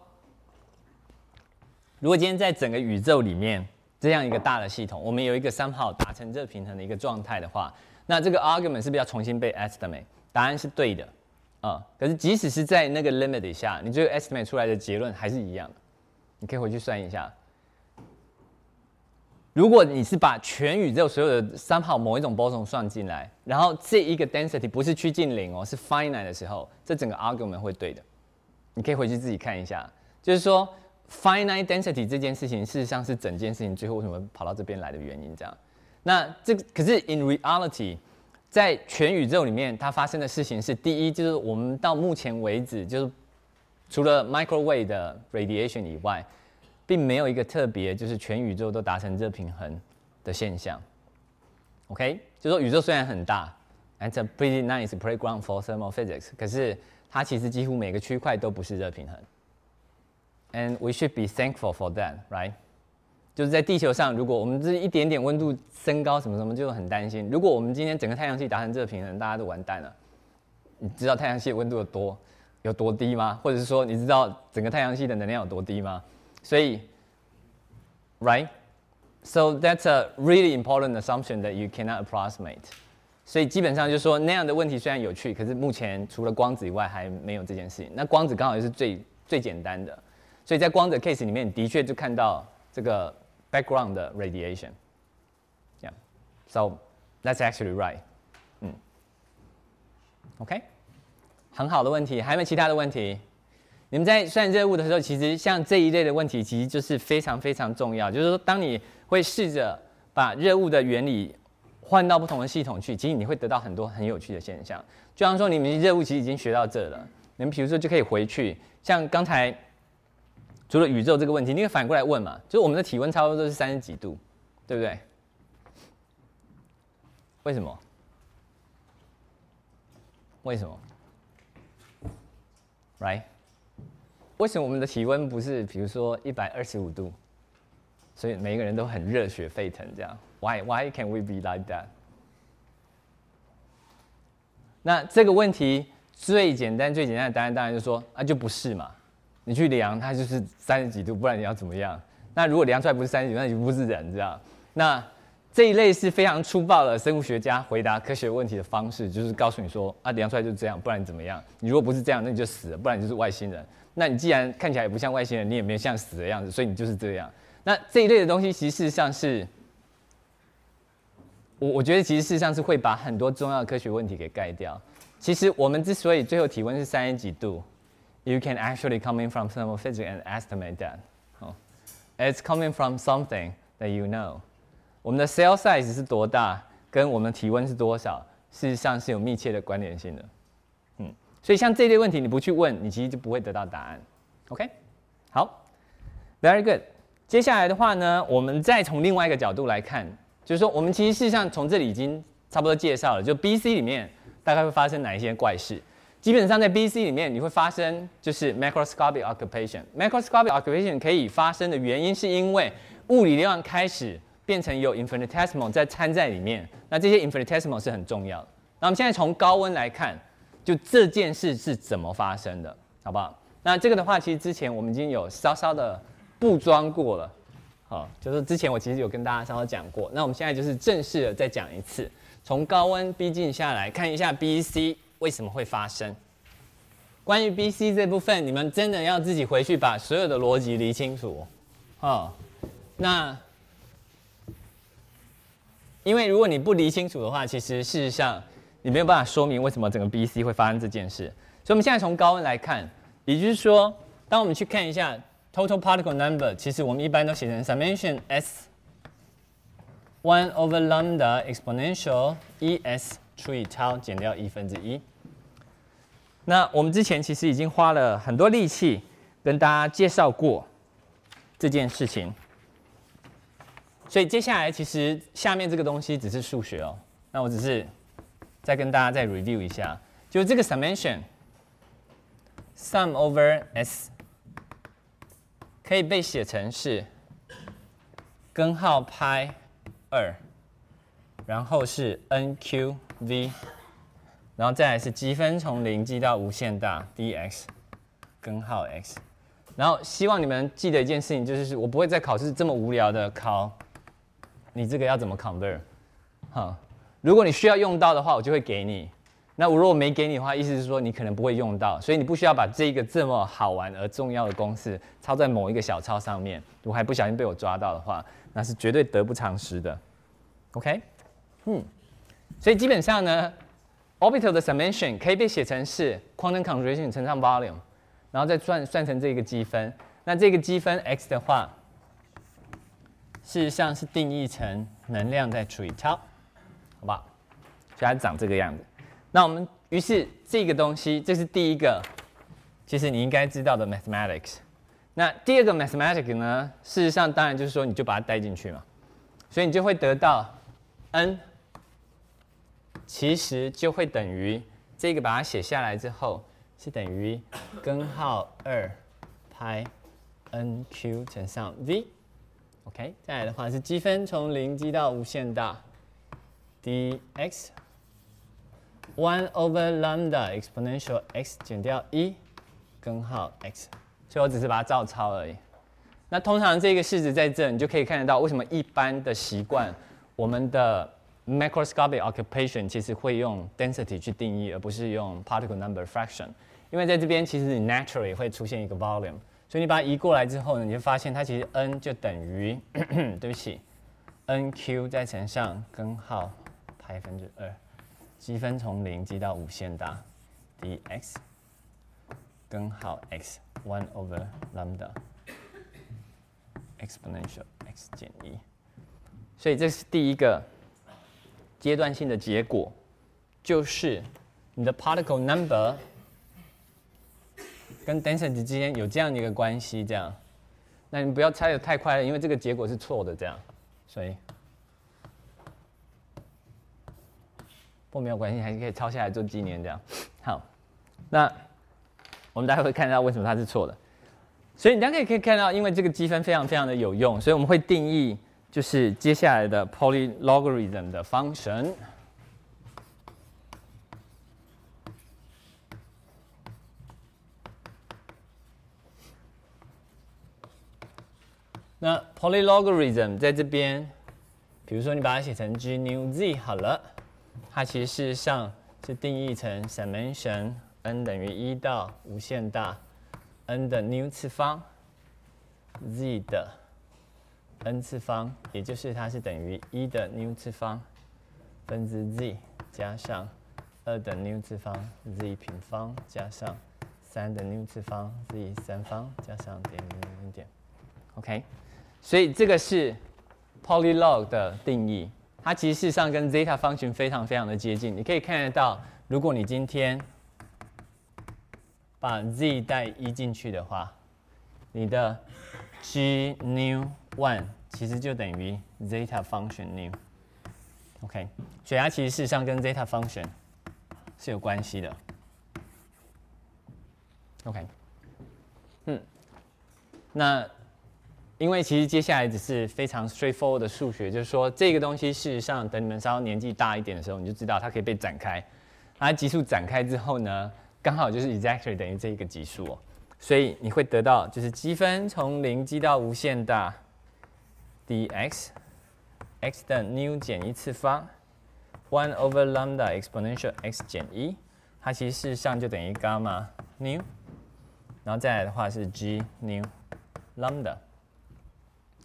如果今天在整个宇宙里面这样一个大的系统，我们有一个三号达成热平衡的一个状态的话，那这个 argument 是不是要重新被 estimate？答案是对的，啊，可是即使是在那个 limit 底下，你最后 estimate 出来的结论还是一样的，你可以回去算一下。如果你是把全宇宙所有的三号某一种波 n 算进来，然后这一个 density 不是趋近零哦，是 finite 的时候，这整个 argument 会对的。你可以回去自己看一下，就是说 finite density 这件事情，事实上是整件事情最后为什么跑到这边来的原因。这样，那这可是 in reality，在全宇宙里面它发生的事情是，第一就是我们到目前为止，就是除了 microwave 的 radiation 以外。并没有一个特别，就是全宇宙都达成热平衡的现象。OK，就说宇宙虽然很大，it's a pretty nice playground for thermal physics，可是它其实几乎每个区块都不是热平衡。And we should be thankful for that, right？就是在地球上，如果我们这一点点温度升高什么什么，就很担心。如果我们今天整个太阳系达成热平衡，大家都完蛋了。你知道太阳系温度有多有多低吗？或者是说你知道整个太阳系的能量有多低吗？所以，right? So that's a really important assumption that you cannot approximate. 所以基本上就是说那样的问题虽然有趣，可是目前除了光子以外还没有这件事情。那光子刚好也是最最简单的，所以在光子 case 里面的确就看到这个 background 的 radiation。Yeah, so that's actually right. 嗯，OK，很好的问题，还有没有其他的问题？ 你们在算热物的时候，其实像这一类的问题，其实就是非常非常重要。就是说，当你会试着把热物的原理换到不同的系统去，其实你会得到很多很有趣的现象。就像说，你们热物其实已经学到这了，你们比如说就可以回去，像刚才除了宇宙这个问题，你可以反过来问嘛，就是我们的体温差不多都是三十几度，对不对？为什么？为什么？Right？为什么我们的体温不是比如说一百二十五度？所以每一个人都很热血沸腾，这样。Why why can we be like that？那这个问题最简单最简单的答案当然就是说啊就不是嘛，你去量它就是三十几度，不然你要怎么样？那如果量出来不是三十几度，那你就不是人这样。那这一类是非常粗暴的生物学家回答科学问题的方式，就是告诉你说啊量出来就是这样，不然你怎么样？你如果不是这样，那你就死了，不然你就是外星人。那你既然看起来也不像外星人，你也没有像死的样子，所以你就是这样。那这一类的东西，其实事实上是，我我觉得其实事实上是会把很多重要的科学问题给盖掉。其实我们之所以最后体温是三十几度，you can actually come in from thermal physics and estimate that. 哦，it's coming from something that you know. 我们的 cell size 是多大，跟我们体温是多少，事实上是有密切的关联性的。所以像这类问题，你不去问，你其实就不会得到答案。OK，好，very good。接下来的话呢，我们再从另外一个角度来看，就是说，我们其实事实上从这里已经差不多介绍了，就 B C 里面大概会发生哪一些怪事。基本上在 B C 里面，你会发生就是 macroscopic occupation。macroscopic occupation 可以发生的原因，是因为物理量开始变成有 infinitesimal 在掺在里面。那这些 infinitesimal 是很重要的。那我们现在从高温来看，就这件事是怎么发生的，好不好？那这个的话，其实之前我们已经有稍稍的。布装过了，好，就是之前我其实有跟大家稍稍讲过，那我们现在就是正式的再讲一次，从高温逼近下来看一下 B C 为什么会发生。关于 B C 这部分，你们真的要自己回去把所有的逻辑理清楚，哦，那因为如果你不理清楚的话，其实事实上你没有办法说明为什么整个 B C 会发生这件事。所以我们现在从高温来看，也就是说，当我们去看一下。Total particle number 其实我们一般都写成 summation s one over lambda exponential e s 除以 tau 减掉一分之一。那我们之前其实已经花了很多力气跟大家介绍过这件事情，所以接下来其实下面这个东西只是数学哦。那我只是再跟大家再 review 一下，就这个 summation sum over s。可以被写成是根号派二，然后是 n q v，然后再来是积分从零积到无限大 dx 根号 x，然后希望你们记得一件事情，就是我不会在考试这么无聊的考你这个要怎么 convert，好，如果你需要用到的话，我就会给你。那我如果没给你的话，意思是说你可能不会用到，所以你不需要把这个这么好玩而重要的公式抄在某一个小抄上面。如果还不小心被我抓到的话，那是绝对得不偿失的。OK，嗯，所以基本上呢，orbital 的 summation 可以被写成是 quantum concentration 乘上 volume，然后再算算成这个积分。那这个积分 x 的话，事实上是定义成能量再除以 tau，好不好？所以它长这个样子。那我们于是这个东西，这是第一个，其实你应该知道的 mathematics。那第二个 mathematics 呢，事实上当然就是说你就把它带进去嘛，所以你就会得到 n，其实就会等于这个把它写下来之后是等于根号二派 n q 乘上 v。OK，再来的话是积分从零积到无限大 dx。one over lambda exponential x 减掉一根号 x，所以我只是把它照抄而已。那通常这个式子在这，你就可以看得到为什么一般的习惯，我们的 macroscopic occupation 其实会用 density 去定义，而不是用 particle number fraction。因为在这边其实你 naturally 会出现一个 volume，所以你把它移过来之后呢，你就发现它其实 n 就等于，对不起，n q 再乘上根号派分之二，积分从零积到无限大，dx 根号 x one over lambda exponential x 减一，所以这是第一个阶段性的结果，就是你的 particle number。跟 density 之间有这样的一个关系，这样，那你不要猜的太快了，因为这个结果是错的，这样，所以没有关系，还是可以抄下来做纪念，这样。好，那我们待会会看到为什么它是错的，所以你大家可以可以看到，因为这个积分非常非常的有用，所以我们会定义就是接下来的 polylogarithm 的 function。那 polylogarithm 在这边，比如说你把它写成 g nu z 好了，它其实事实上是定义成 summation n 等于一到无限大 n 的 new 次方 z 的 n 次方，也就是它是等于一的 new 次方分之 z 加上二的 new 次方 z 平方加上三的 new 次方 z 三方加上点点点点，OK。所以这个是 polylog 的定义，它其实事实上跟 zeta function 非常非常的接近。你可以看得到，如果你今天把 z 带一进去的话，你的 g new one 其实就等于 zeta function new。OK，所以它其实事实上跟 zeta function 是有关系的。OK，嗯，那。因为其实接下来只是非常 straightforward 的数学，就是说这个东西事实上等你们稍微年纪大一点的时候，你就知道它可以被展开。它级数展开之后呢，刚好就是 exactly 等于这一个级数哦，所以你会得到就是积分从零积到无限大，dx x 的 new 减一次方，one over lambda exponential x 减一，它其实事实上就等于 gamma new，然后再来的话是 g new lambda。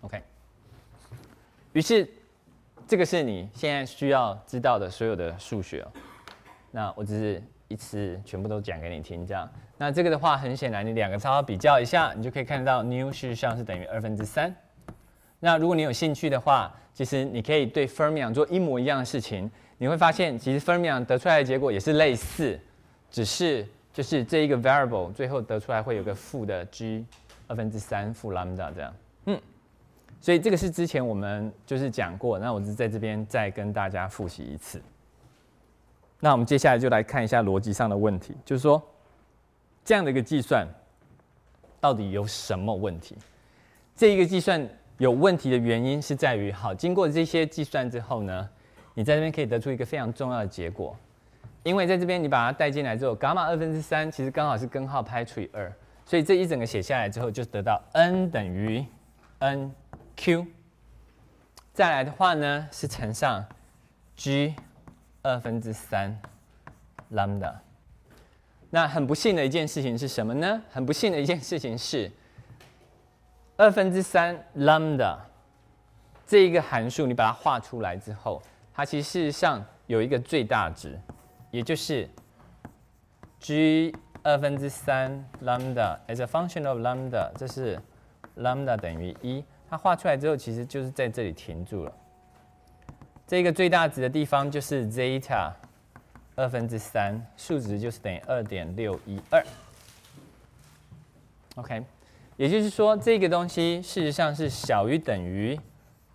OK，于是这个是你现在需要知道的所有的数学。那我只是一次全部都讲给你听，这样。那这个的话，很显然你两个抄比较一下，你就可以看到 new 事实上是等于二分之三。那如果你有兴趣的话，其实你可以对 Fermion 做一模一样的事情，你会发现其实 Fermion 得出来的结果也是类似，只是就是这一个 variable 最后得出来会有个负的 g 二分之三负 lambda 这样。嗯。所以这个是之前我们就是讲过，那我是在这边再跟大家复习一次。那我们接下来就来看一下逻辑上的问题，就是说这样的一个计算到底有什么问题？这一个计算有问题的原因是在于，好，经过这些计算之后呢，你在这边可以得出一个非常重要的结果，因为在这边你把它带进来之后，伽马二分之三其实刚好是根号派除以二，所以这一整个写下来之后就得到 n 等于 n。q，再来的话呢是乘上 g 二分之三 lambda。那很不幸的一件事情是什么呢？很不幸的一件事情是二分之三 lambda 这一个函数，你把它画出来之后，它其实事实上有一个最大值，也就是 g 二分之三 lambda as a function of lambda，这是 lambda 等于一。它画出来之后，其实就是在这里停住了。这个最大值的地方就是 zeta 二分之三，数值就是等于二点六一二。OK，也就是说，这个东西事实上是小于等于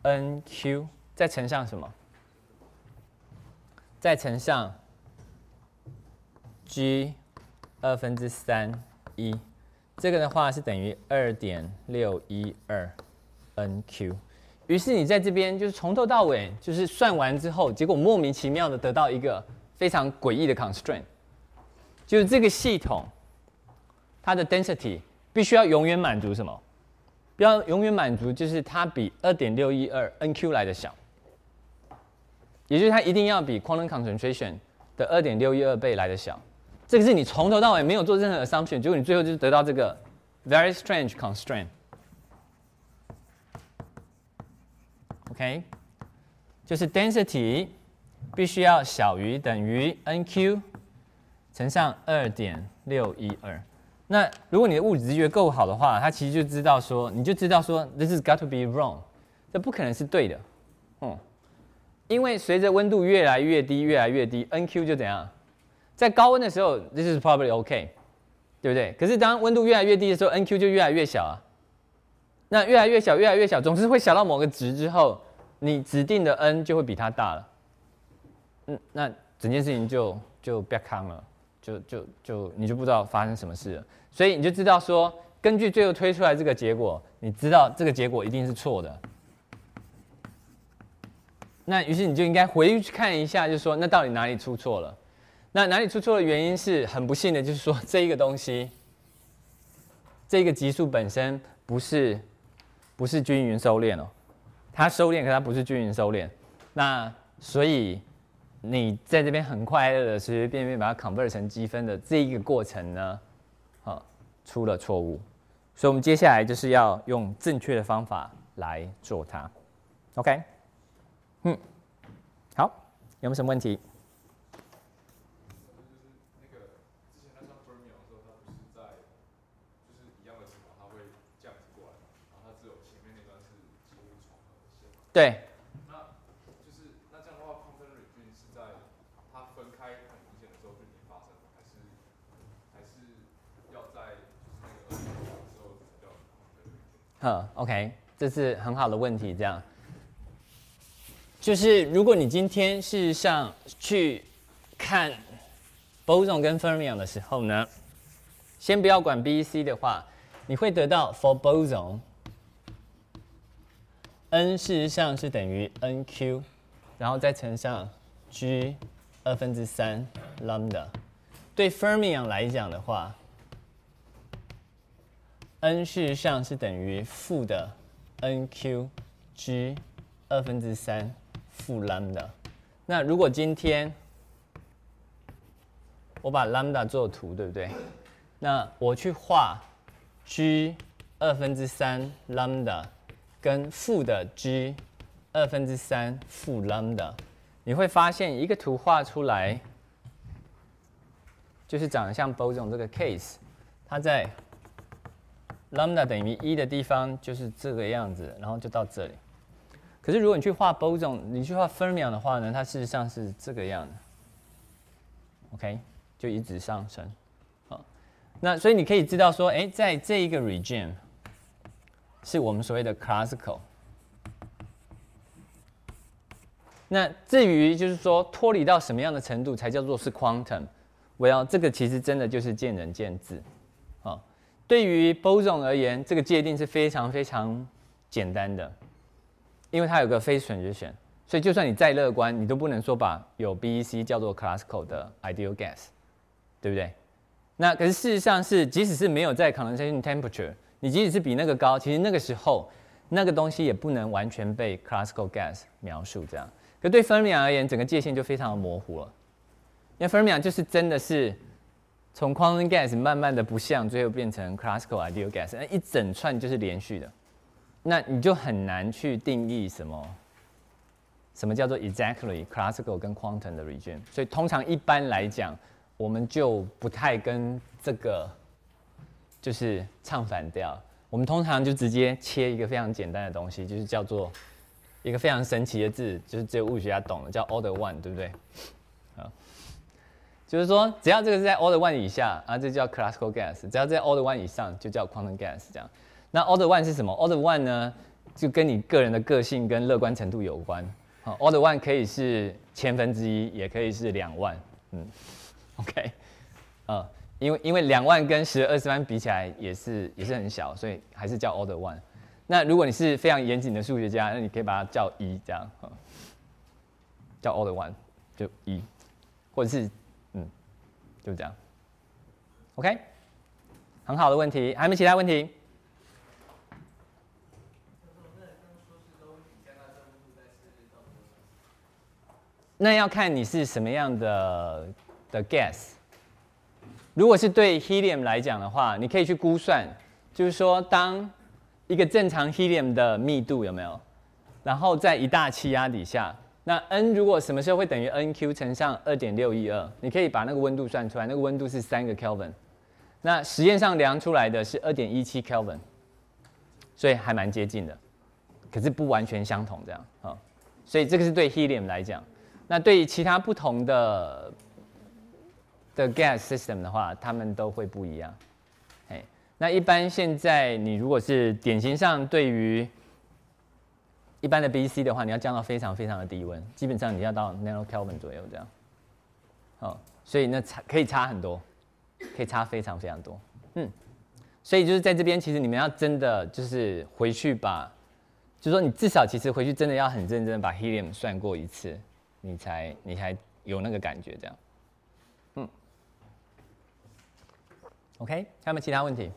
nq，再乘上什么？再乘上 g 二分之三一，这个的话是等于二点六一二。N q，于是你在这边就是从头到尾就是算完之后，结果莫名其妙的得到一个非常诡异的 constraint，就是这个系统，它的 density 必须要永远满足什么？不要永远满足，就是它比二点六一二 NQ 来的小，也就是它一定要比 quantum concentration 的二点六一二倍来的小。这个是你从头到尾没有做任何 assumption，结果你最后就是得到这个 very strange constraint。OK，就是 density 必须要小于等于 NQ 乘上二点六一二。那如果你的物理直觉够好的话，它其实就知道说，你就知道说，this is got to be wrong，这不可能是对的，嗯，因为随着温度越来越低，越来越低，NQ 就怎样，在高温的时候，this is probably OK，对不对？可是当温度越来越低的时候，NQ 就越来越小啊。那越来越小，越来越小，总是会小到某个值之后，你指定的 n 就会比它大了，嗯，那整件事情就就别康了，就就就你就不知道发生什么事了。所以你就知道说，根据最后推出来这个结果，你知道这个结果一定是错的。那于是你就应该回去看一下，就是说，那到底哪里出错了？那哪里出错的原因是很不幸的，就是说这一个东西，这个级数本身不是不是均匀收敛哦，它收敛，可它不是均匀收敛。那所以你在这边很快乐的随随便便把它 convert 成积分的这一个过程呢？出了错误，所以我们接下来就是要用正确的方法来做它。OK，嗯，好，有没有什么问题？对。那就是那这样的话，康登瑞变是在它分开很明显的时候就已经发生了，还是还是要在合并的时候比较？嗯，OK，这是很好的问题。这样，就是如果你今天事实上去看 boson 跟 fermion 的时候呢，先不要管 B、C 的话，你会得到 for n 事实上是等于 NQ，然后再乘上 G 二分之三 lambda。对 fermion 来讲的话，n 事实上是等于负的 nqg 二分之三负 lambda。那如果今天我把 lambda 做图，对不对？那我去画 g 二分之三 lambda 跟负的 g 二分之三负 lambda，你会发现一个图画出来，就是长得像 boson 这个 case，它在。lambda 等于一的地方就是这个样子，然后就到这里。可是如果你去画 boson，你去画 fermion 的话呢，它事实上是这个样的。OK，就一直上升。好，那所以你可以知道说，哎，在这一个 region 是我们所谓的 classical。那至于就是说脱离到什么样的程度才叫做是 quantum，我要这个其实真的就是见仁见智。啊对于 boson 而言，这个界定是非常非常简单的，因为它有个非选择选，所以就算你再乐观，你都不能说把有 BEC 叫做 classical 的 ideal gas，对不对？那可是事实上是，即使是没有在 condensation temperature，你即使是比那个高，其实那个时候那个东西也不能完全被 classical gas 描述这样。可对 fermion 而言，整个界限就非常的模糊了，因为 fermion 就是真的是。从 quantum gas 慢慢的不像，最后变成 classical ideal gas，那一整串就是连续的，那你就很难去定义什么，什么叫做 exactly classical 跟 quantum 的 region。所以通常一般来讲，我们就不太跟这个就是唱反调。我们通常就直接切一个非常简单的东西，就是叫做一个非常神奇的字，就是只有物理学家懂的，叫 order one，对不对？就是说，只要这个是在 order one 以下啊，这叫 classical gas；只要在 order one 以上，就叫 quantum gas。这样，那 order one 是什么？order one 呢，就跟你个人的个性跟乐观程度有关。好，order one 可以是千分之一，也可以是两万。嗯，OK，啊，因为因为两万跟十二十万比起来也是也是很小，所以还是叫 order one。那如果你是非常严谨的数学家，那你可以把它叫一这样，叫 order one 就一，或者是嗯。就这样，OK，很好的问题，还有没有其他问题？那要看你是什么样的的 guess。如果是对 helium 来讲的话，你可以去估算，就是说当一个正常 helium 的密度有没有，然后在一大气压底下，那 n 如果什么时候会等于 nq 乘上二点六一二，你可以把那个温度算出来，那个温度是三个 Kelvin，那实验上量出来的是二点一七 Kelvin，所以还蛮接近的，可是不完全相同这样啊，所以这个是对 helium 来讲。那对于其他不同的的 gas system 的话，他们都会不一样。哎，那一般现在你如果是典型上对于一般的 BC 的话，你要降到非常非常的低温，基本上你要到 nano Kelvin 左右这样。哦，所以那差可以差很多，可以差非常非常多。嗯，所以就是在这边，其实你们要真的就是回去把，就是说你至少其实回去真的要很认真的把 helium 算过一次。你才你才有那个感觉，这样，，OK，还有没有其他问题？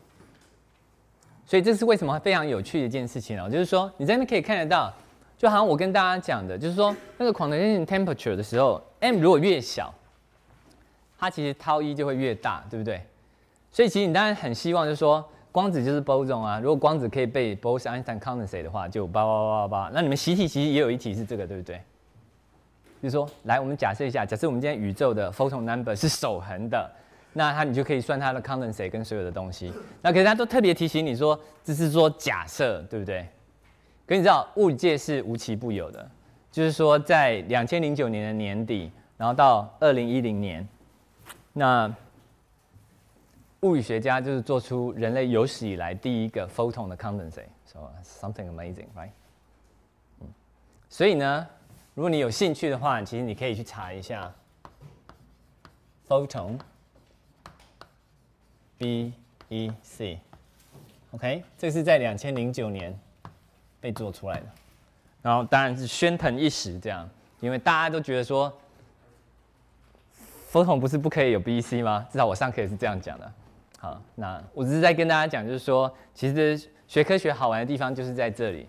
所以这是为什么非常有趣的一件事情哦，就是说你在那可以看得到，就好像我跟大家讲的，就是说那个 quantum temperature 的时候，m 如果越小，它其实 tau 一就会越大，对不对？所以其实你当然很希望就是说光子就是 boson 啊，如果光子可以被 Bose-Einstein condensate 的话，就八八八八八，那你们习题其实也有一题是这个，对不对？就是说，来，我们假设一下，假设我们今天宇宙的 photon number 是守恒的，那它你就可以算它的 condensate 跟所有的东西。那可是它都特别提醒你说，这是说假设，对不对？可你知道，物理界是无奇不有的，就是说，在两千零九年的年底，然后到二零一零年，那物理学家就是做出人类有史以来第一个 photon 的 condensate，so something amazing，right？嗯，所以呢？如果你有兴趣的话，其实你可以去查一下 photon B E C，OK，这是在两千零九年被做出来的，然后当然是喧腾一时这样，因为大家都觉得说佛统不是不可以有 B C 吗？至少我上课也是这样讲的。好，那我只是在跟大家讲，就是说，其实学科学好玩的地方就是在这里。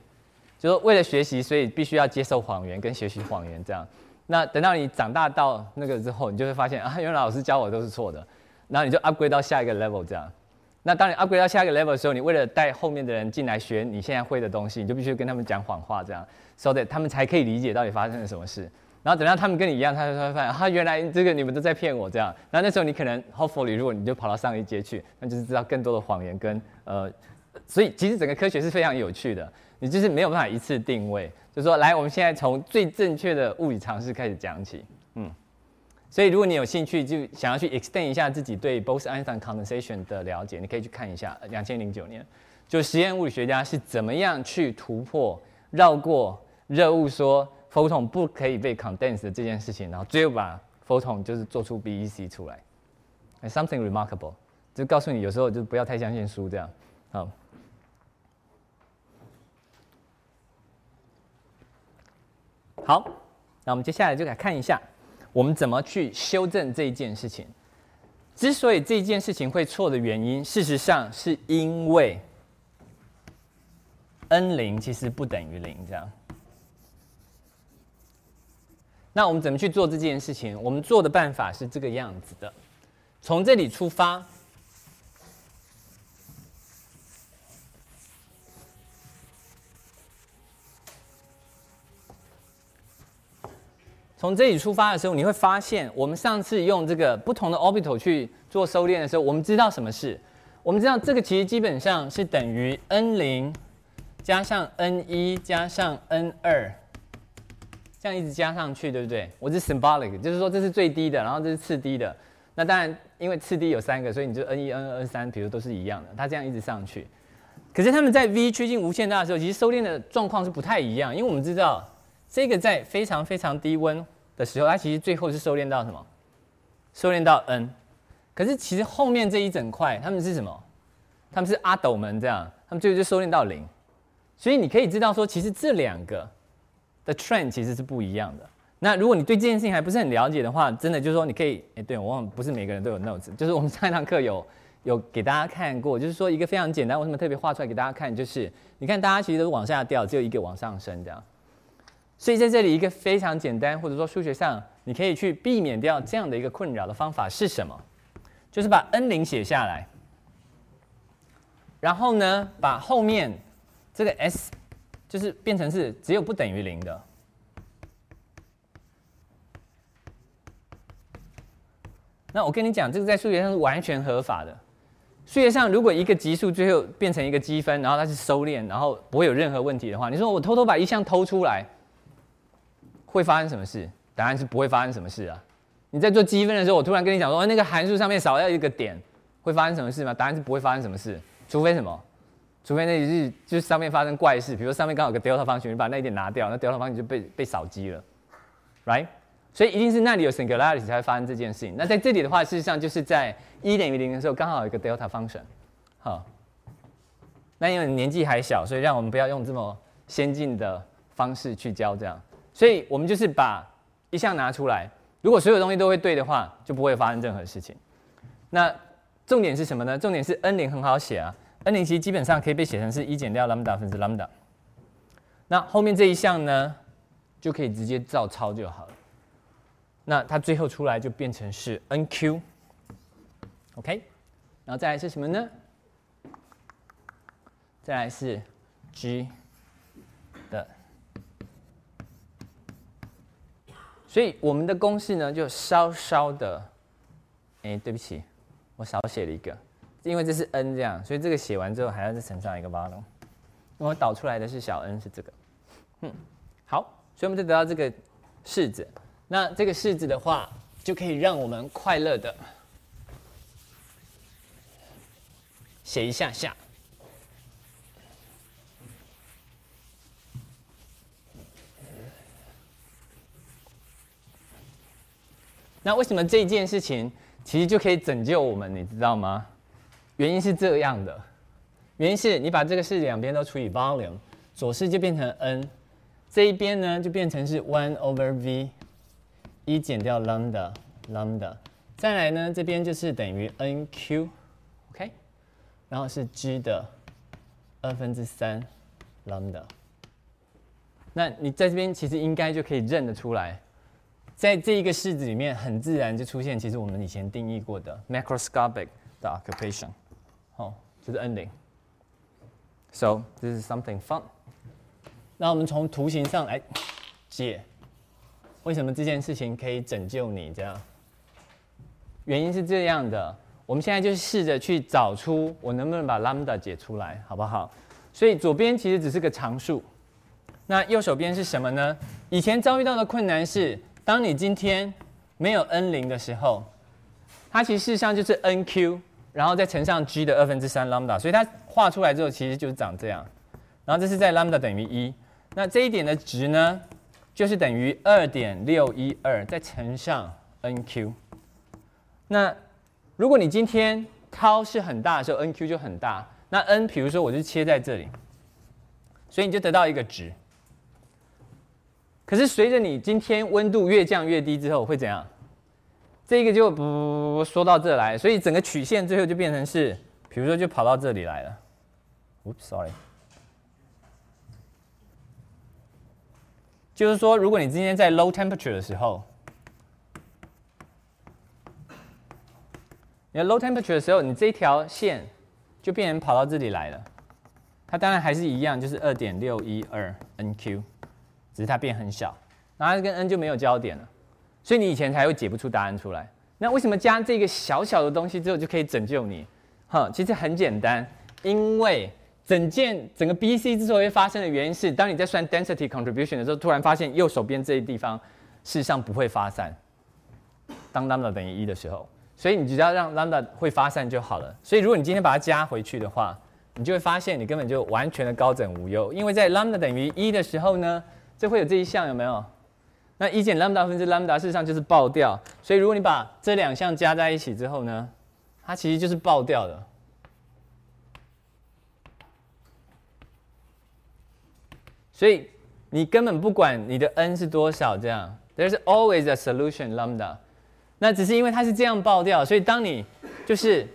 就说为了学习，所以必须要接受谎言跟学习谎言这样。那等到你长大到那个之后，你就会发现啊，原来老师教我都是错的。然后你就 upgrade 到下一个 level 这样。那当你 upgrade 到下一个 level 的时候，你为了带后面的人进来学你现在会的东西，你就必须跟他们讲谎话这样，so that 他们才可以理解到底发生了什么事。然后等到他们跟你一样，他就会发现啊，原来这个你们都在骗我这样。那那时候你可能 hopefully 如果你就跑到上一阶去，那就是知道更多的谎言跟呃，所以其实整个科学是非常有趣的。你就是没有办法一次定位，就说来，我们现在从最正确的物理常识开始讲起，所以如果你有兴趣，就想要去 extend 一下自己对 Bose-Einstein condensation 的了解，你可以去看一下两千零九年，就实验物理学家是怎么样去突破绕过热物说 photon 不可以被 condense 的这件事情，然后最后把 photon 就是做出 BEC 出来，something remarkable，就告诉你有时候就不要太相信书这样，好。好，那我们接下来就来看一下，我们怎么去修正这一件事情。之所以这件事情会错的原因，事实上是因为 n 零其实不等于零，这样。那我们怎么去做这件事情？我们做的办法是这个样子的，从这里出发。从这里出发的时候，你会发现，我们上次用这个不同的 orbital 去做收敛的时候，我们知道什么事？我们知道这个其实基本上是等于 n 零加上 n 一加上 n 二，这样一直加上去，对不对？我是 symbolic，就是说这是最低的，然后这是次低的。那当然，因为次低有三个，所以你就 n 一、n 二、n 三，比如都是一样的。它这样一直上去。可是他们在 v 趋近无限大的时候，其实收敛的状况是不太一样，因为我们知道这个在非常非常低温。的时候，它其实最后是收敛到什么？收敛到 n，可是其实后面这一整块，他们是什么？他们是阿斗们这样，他们最后就收敛到零。所以你可以知道说，其实这两个的 trend 其实是不一样的。那如果你对这件事情还不是很了解的话，真的就是说你可以，哎，对我忘了，不是每个人都有 notes，就是我们上一堂课有有给大家看过，就是说一个非常简单，为什么特别画出来给大家看？就是你看大家其实都是往下掉，只有一个往上升这样。所以在这里一个非常简单，或者说数学上你可以去避免掉这样的一个困扰的方法是什么？就是把 n 零写下来，然后呢把后面这个 s 就是变成是只有不等于零的。那我跟你讲，这个在数学上是完全合法的。数学上，如果一个级数最后变成一个积分，然后它是收敛，然后不会有任何问题的话，你说我偷偷把一项偷出来，会发生什么事？答案是不会发生什么事啊。你在做积分的时候，我突然跟你讲说，那个函数上面少要一个点，会发生什么事吗？答案是不会发生什么事，除非什么？除非那里是就是上面发生怪事，比如上面刚好有个 delta function，你把那一点拿掉，那 delta function 就被被扫积了，right？所以一定是那里有 singularity 才会发生这件事情。那在这里的话，事实上就是在一等于零的时候，刚好有一个 delta function，好。那因为你年纪还小，所以让我们不要用这么先进的方式去教这样。所以我们就是把一项拿出来，如果所有东西都会对的话，就不会发生任何事情。那重点是什么呢？重点是 n 零很好写啊，n 零其实基本上可以被写成是一减掉 lambda 分之 lambda。那后面这一项呢，就可以直接照抄就好了。那它最后出来就变成是 NQ，OK，然后再来是什么呢？再来是 G 所以我们的公式呢就稍稍的，哎，对不起，我少写了一个，因为这是 n 这样，所以这个写完之后还要再乘上一个 volume，我导出来的是小 n 是这个，嗯，好，所以我们就得到这个式子。那这个式子的话，就可以让我们快乐的写一下下。那为什么这件事情其实就可以拯救我们？你知道吗？原因是这样的，原因是你把这个式两边都除以 volume，左式就变成 n，这一边呢就变成是 one over v。一减掉 lambda，lambda，再来呢，这边就是等于 nq，OK，然后是 g 的二分之三 lambda。那你在这边其实应该就可以认得出来，在这一个式子里面，很自然就出现其实我们以前定义过的 macroscopic 的 occupation，哦，就是零。So this is something fun。那我们从图形上来解。为什么这件事情可以拯救你？这样，原因是这样的。我们现在就试着去找出我能不能把 lambda 解出来，好不好？所以左边其实只是个常数，那右手边是什么呢？以前遭遇到的困难是，当你今天没有 n 零的时候，它其实事实上就是 nq，然后再乘上 g 的二分之三 lambda，所以它画出来之后其实就是长这样。然后这是在 lambda 等于一，那这一点的值呢？就是等于二点六一二再乘上 NQ。那如果你今天 tau 是很大的时候，NQ 就很大。那 n，比如说我就切在这里，所以你就得到一个值。可是随着你今天温度越降越低之后，会怎样？这个就不说到这来，所以整个曲线最后就变成是，比如说就跑到这里来了。Oops，sorry。就是说，如果你今天在 low temperature 的时候，你 low temperature 的时候，你这条线就变成跑到这里来了。它当然还是一样，就是二点六一二 NQ，只是它变很小，然后跟 n 就没有交点了，所以你以前才会解不出答案出来。那为什么加这个小小的东西之后就可以拯救你？哈，其实很简单，因为。整件整个 B C 之所以发生的原因是，当你在算 density contribution 的时候，突然发现右手边这一地方事实上不会发散。当 lambda 等于一的时候，所以你只要让 lambda 会发散就好了。所以如果你今天把它加回去的话，你就会发现你根本就完全的高枕无忧，因为在 lambda 等于一的时候呢，就会有这一项有没有？那一减 lambda 分之 lambda 事实上就是爆掉。所以如果你把这两项加在一起之后呢，它其实就是爆掉的。所以你根本不管你的 n 是多少，这样，there's always a solution lambda。那只是因为它是这样爆掉，所以当你就是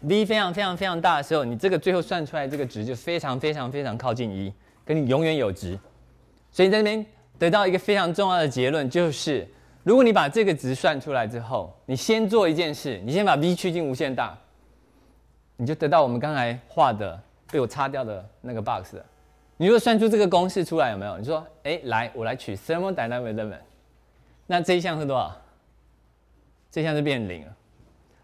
v 非常非常非常大的时候，你这个最后算出来这个值就非常非常非常靠近一，跟你永远有值。所以在这边得到一个非常重要的结论，就是如果你把这个值算出来之后，你先做一件事，你先把 v 趋近无限大，你就得到我们刚才画的被我擦掉的那个 box 了。你如果算出这个公式出来，有没有？你说，哎，来，我来取 thermodynamic limit，那这一项是多少？这项是变零了。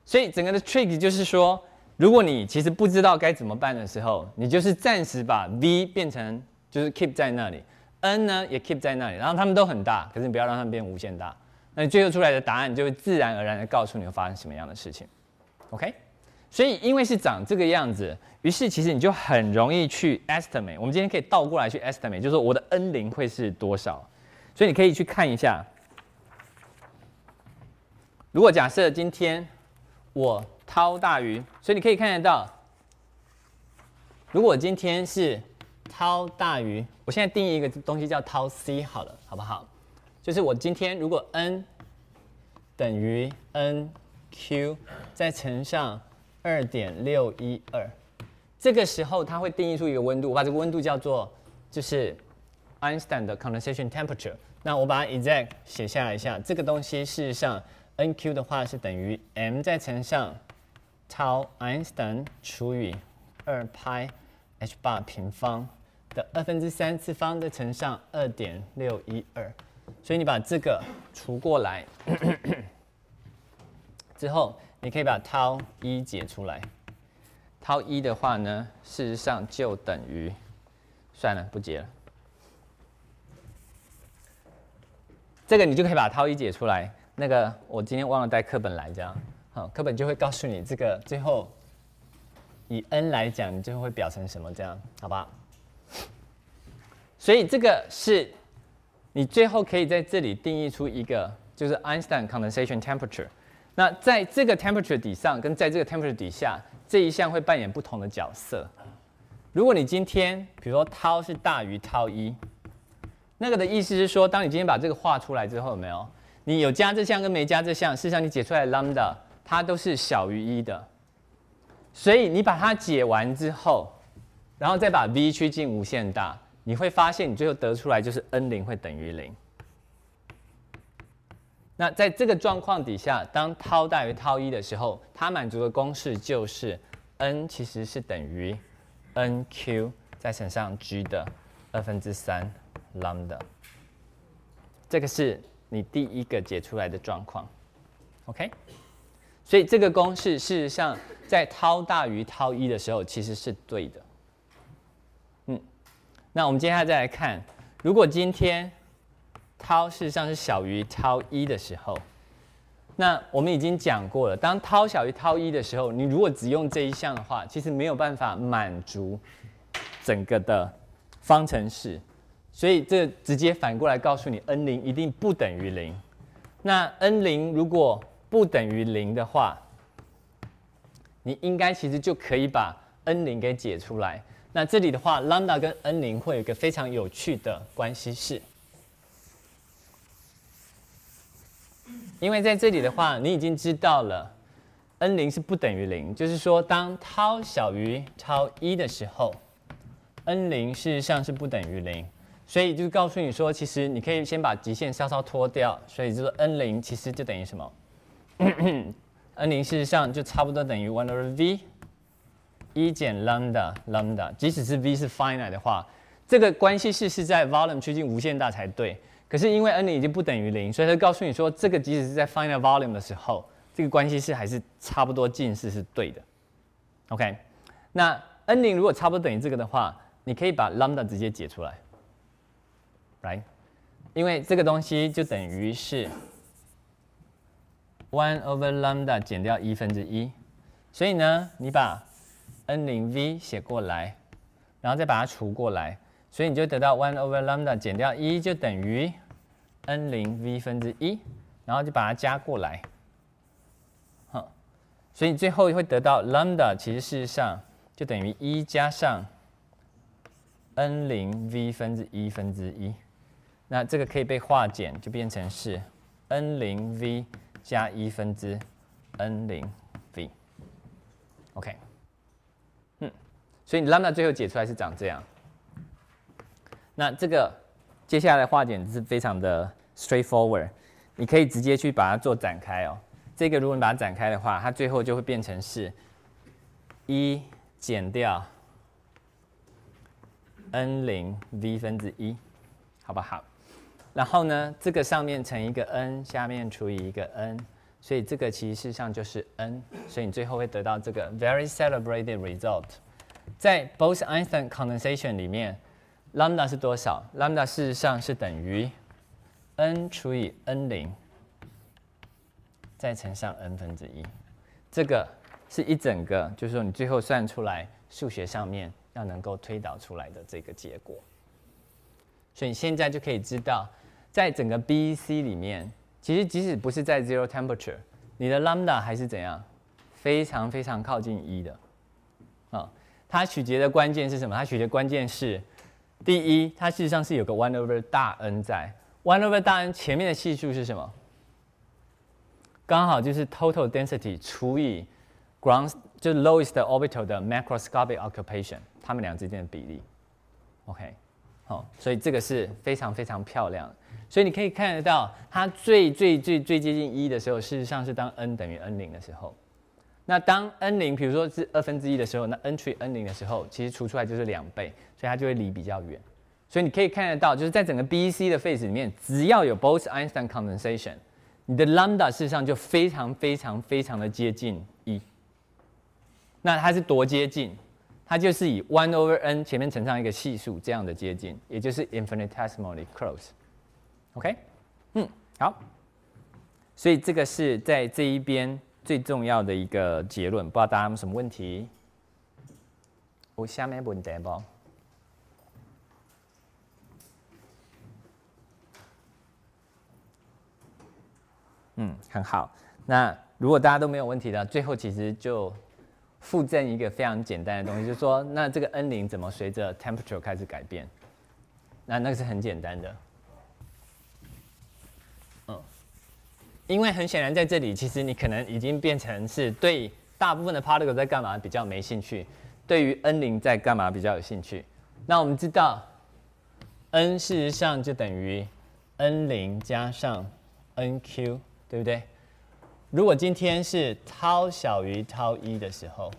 所以整个的 trick 就是说，如果你其实不知道该怎么办的时候，你就是暂时把 v 变成就是 keep 在那里，n 呢也 keep 在那里，然后它们都很大，可是你不要让它们变无限大，那你最后出来的答案就会自然而然的告诉你会发生什么样的事情。OK？所以因为是长这个样子，于是其实你就很容易去 estimate。我们今天可以倒过来去 estimate，就是说我的 n 零会是多少。所以你可以去看一下，如果假设今天。我掏大于，所以你可以看得到，如果今天是 tau 大于，我现在定义一个东西叫 tau c 好了，好不好？就是我今天如果 n 等于 n q 再乘上二点六一二，这个时候它会定义出一个温度，我把这个温度叫做就是 Einstein 的 condensation temperature。那我把 exact 写下来一下，这个东西事实上。n q 的话是等于 m 再乘上 tau Einstein 除以二派 h bar 平方二分之三次方再乘上二点六一二，所以你把这个除过来之后，你可以把 tau 一解出来。tau 一的话呢，事实上就等于，算了，不解了。这个你就可以把 tau 一解出来。那个我今天忘了带课本来，这样好，课本就会告诉你这个最后以 n 来讲，你最后会表成什么，这样好吧？所以这个是你最后可以在这里定义出一个，就是 Einstein condensation temperature。那在这个 temperature 底上跟在这个 temperature 底下，这一项会扮演不同的角色。如果你今天比如说 tau 是大于 tau 一，那个的意思是说，当你今天把这个画出来之后，有没有？你有加这项跟没加这项，事实上你解出来 lambda 它都是小于一的，所以你把它解完之后，然后再把 v 趋近无限大，你会发现你最后得出来就是 n 零会等于零。那在这个状况底下，当 tau 大于 tau 一的时候，它满足的公式就是 n 其实是等于 n q 再乘上 g 的二分之三 lambda，这个是。你第一个解出来的状况，OK，所以这个公式事实上在 tau 大于 tau 一的时候其实是对的。那我们接下来再来看，如果今天套事实上是小于套一的时候，那我们已经讲过了，当套小于套一的时候，你如果只用这一项的话，其实没有办法满足整个的方程式。所以这直接反过来告诉你，n 零一定不等于零。那 n 零如果不等于零的话，你应该其实就可以把 n 零给解出来。那这里的话，lambda 跟 n 零会有一个非常有趣的关系式，因为在这里的话，你已经知道了 n 零是不等于零，就是说当 tau 小于 tau 一的时候，n 零事实上是不等于零。所以就告诉你说，其实你可以先把极限稍稍脱掉，所以就是 n 零其实就等于什么？n 零事实上就差不多等于 one over v 一减 lambda lambda，即使是 v 是 finite 的话，这个关系式是在 volume 趋近无限大才对。可是因为 n 零已经不等于零，所以它告诉你说，这个即使是在 finite volume 的时候，这个关系式还是差不多近似是对的。OK，那 n 零如果差不多等于这个的话，你可以把 lambda 直接解出来。来，因为这个东西就等于是 one over lambda 减掉一分之一，所以呢，你把 n 零 v 写过来，然后再把它除过来，所以你就得到 one over lambda 减掉一就等于 n 零 v 分之一，然后就把它加过来，好，所以你最后会得到 lambda 其实事实上就等于一加上 n 零 v 分之一分之一。那这个可以被化简，就变成是 n 零 v 加一分之 n 零 v，OK。所以 lambda 最后解出来是长这样。那这个接下来化简是非常的 straightforward，你可以直接去把它做展开哦。这个如果你把它展开的话，它最后就会变成是一减掉 n 零 v 分之一，好不好？然后呢，这个上面乘一个 n，下面除以一个 n，所以这个其实事实上就是 n，所以你最后会得到这个 very celebrated result。在 Bose-Einstein condensation 里面，lambda 是多少？lambda 事实上是等于 n 除以 n 零。再乘上 n 分之一，这个是一整个，就是说你最后算出来数学上面要能够推导出来的这个结果。所以你现在就可以知道，在整个 BEC 里面，其实即使不是在 zero temperature，你的 lambda 还是怎样，非常非常靠近一的。啊，它取决的关键是什么？它取决关键是，第一，它事实上是有个 one over 大 N 在，one over 大 N 前面的系数是什么？刚好就是 total density 除以 ground 就 lowest orbital 的 macroscopic occupation，它们俩之间的比例。OK，好，所以这个是非常非常漂亮。所以你可以看得到，它最最最最接近一的时候，事实上是当 n 等于 n 零的时候。那当 n 零，比如说是二分之一的时候，那 n 除以 n 零的时候，其实除出来就是两倍，所以它就会离比较远。所以你可以看得到，就是在整个 BC 的 phase 里面，只要有 Bose-Einstein condensation。你的 lambda 事实上就非常非常非常的接近一，那它是多接近？它就是以 one over n 前面乘上一个系数这样的接近，也就是 infinitesimally close。OK，嗯，好。所以这个是在这一边最重要的一个结论，不知道大家有什么问题？我下面问题不？嗯，很好。那如果大家都没有问题的，最后其实就附赠一个非常简单的东西，就是说，那这个 n 零怎么随着 temperature 开始改变？那那个是很简单的。因为很显然在这里，其实你可能已经变成是对大部分的 particle 在干嘛比较没兴趣，对于 n 零在干嘛比较有兴趣。那我们知道，n 事实上就等于 n 零加上 n q。对不对？如果今天是 tau 小于 tau 一的时候，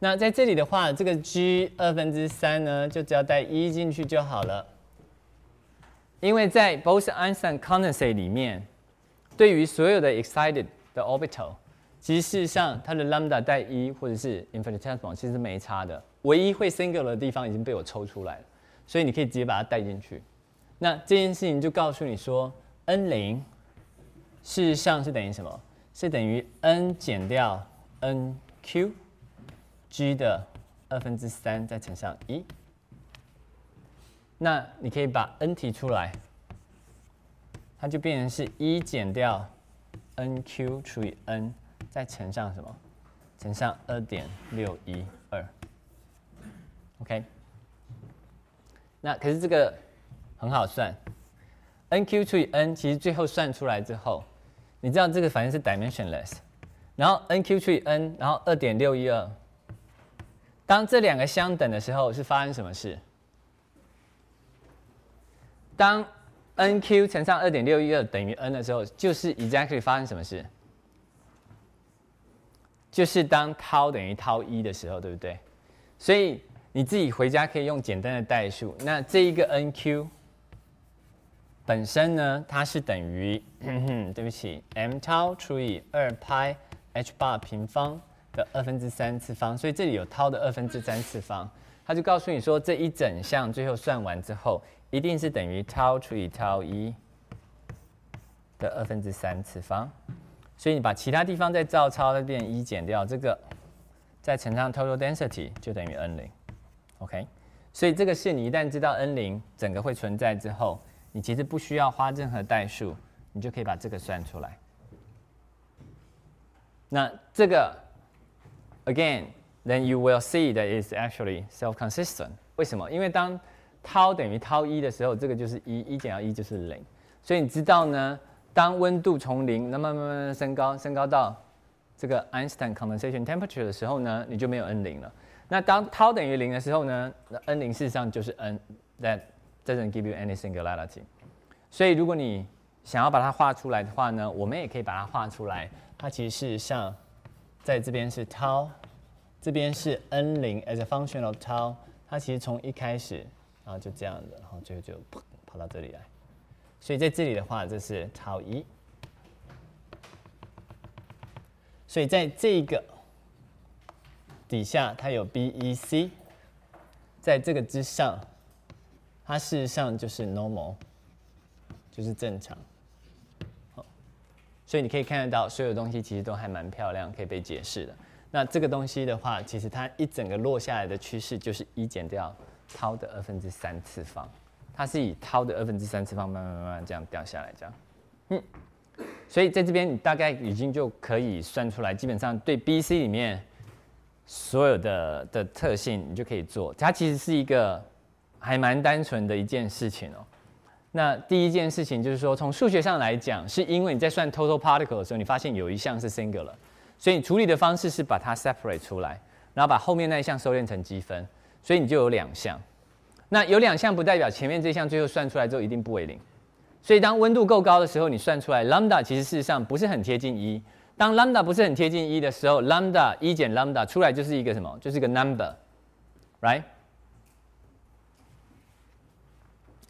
那在这里的话，这个 g 二分之三呢，就只要带一进去就好了。因为在 Bose-Einstein condensate 里面，对于所有的 excited 的 orbital，其实事实上它的 lambda 带一或者是 infinitesimal 其实没差的，唯一会 singular 的地方已经被我抽出来了，所以你可以直接把它带进去。那这件事情就告诉你说，n 零。事实上是等于什么？是等于 n 减掉 n q g 的二分之三再乘上一。那你可以把 n 提出来，它就变成是一减掉 n q 除以 n 再乘上什么？乘上二点六一二。OK。那可是这个很好算，n q 除以 n 其实最后算出来之后。你知道这个反应是 dimensionless，然后 n q 除以 n，然后二点六一二。当这两个相等的时候，是发生什么事？当 n q 乘上二点六一二等于 n 的时候，就是 exactly 发生什么事？就是当 tau 等于 tau 一的时候，对不对？所以你自己回家可以用简单的代数。那这一个 n q。本身呢，它是等于，对不起，m tau 除以二派 h bar 平方的二分之三次方，所以这里有 tau 的二分之三次方，它就告诉你说这一整项最后算完之后，一定是等于 tau 除以 tau 一的二分之三次方，所以你把其他地方再照抄，再变一减掉这个，再乘上 total density 就等于 n 零，OK，所以这个是你一旦知道 n 零整个会存在之后。你其实不需要花任何代数，你就可以把这个算出来。那这个，again，then you will see that is actually self-consistent。为什么？因为当 tau 等于 tau 一的时候，这个就是一，一减掉一就是零。所以你知道呢，当温度从零那慢慢慢慢升高，升高到这个 Einstein condensation temperature 的时候呢，你就没有 n 零了。那当 tau 等于零的时候呢，那 n 零事实上就是 n that doesn't give you any singularity。所以如果你想要把它画出来的话呢，我们也可以把它画出来。它其实事实上在这边是 tau，这边是 n 零 as a function of tau。它其实从一开始，然后就这样的，然后最后就跑跑到这里来。所以在这里的话，这是 tau 一。所以在这个底下，它有 B、E、C，在这个之上，它事实上就是 normal，就是正常。好，所以你可以看得到，所有东西其实都还蛮漂亮，可以被解释的。那这个东西的话，其实它一整个落下来的趋势就是一减掉涛的二分之三次方，它是以涛的二分之三次方慢慢慢慢这样掉下来，这样，嗯。所以在这边你大概已经就可以算出来，基本上对 B、C 里面所有的的特性，你就可以做。它其实是一个还蛮单纯的一件事情哦。那第一件事情就是说，从数学上来讲，是因为你在算 total particle 的时候，你发现有一项是 singular，所以你处理的方式是把它 separate 出来，然后把后面那一项收敛成积分，所以你就有两项。那有两项不代表前面这项最后算出来之后一定不为零。所以当温度够高的时候，你算出来 lambda 其实事实上不是很贴近一。当 lambda 不是很贴近一的时候，lambda 一减 lambda 出来就是一个什么？就是一个 number，right？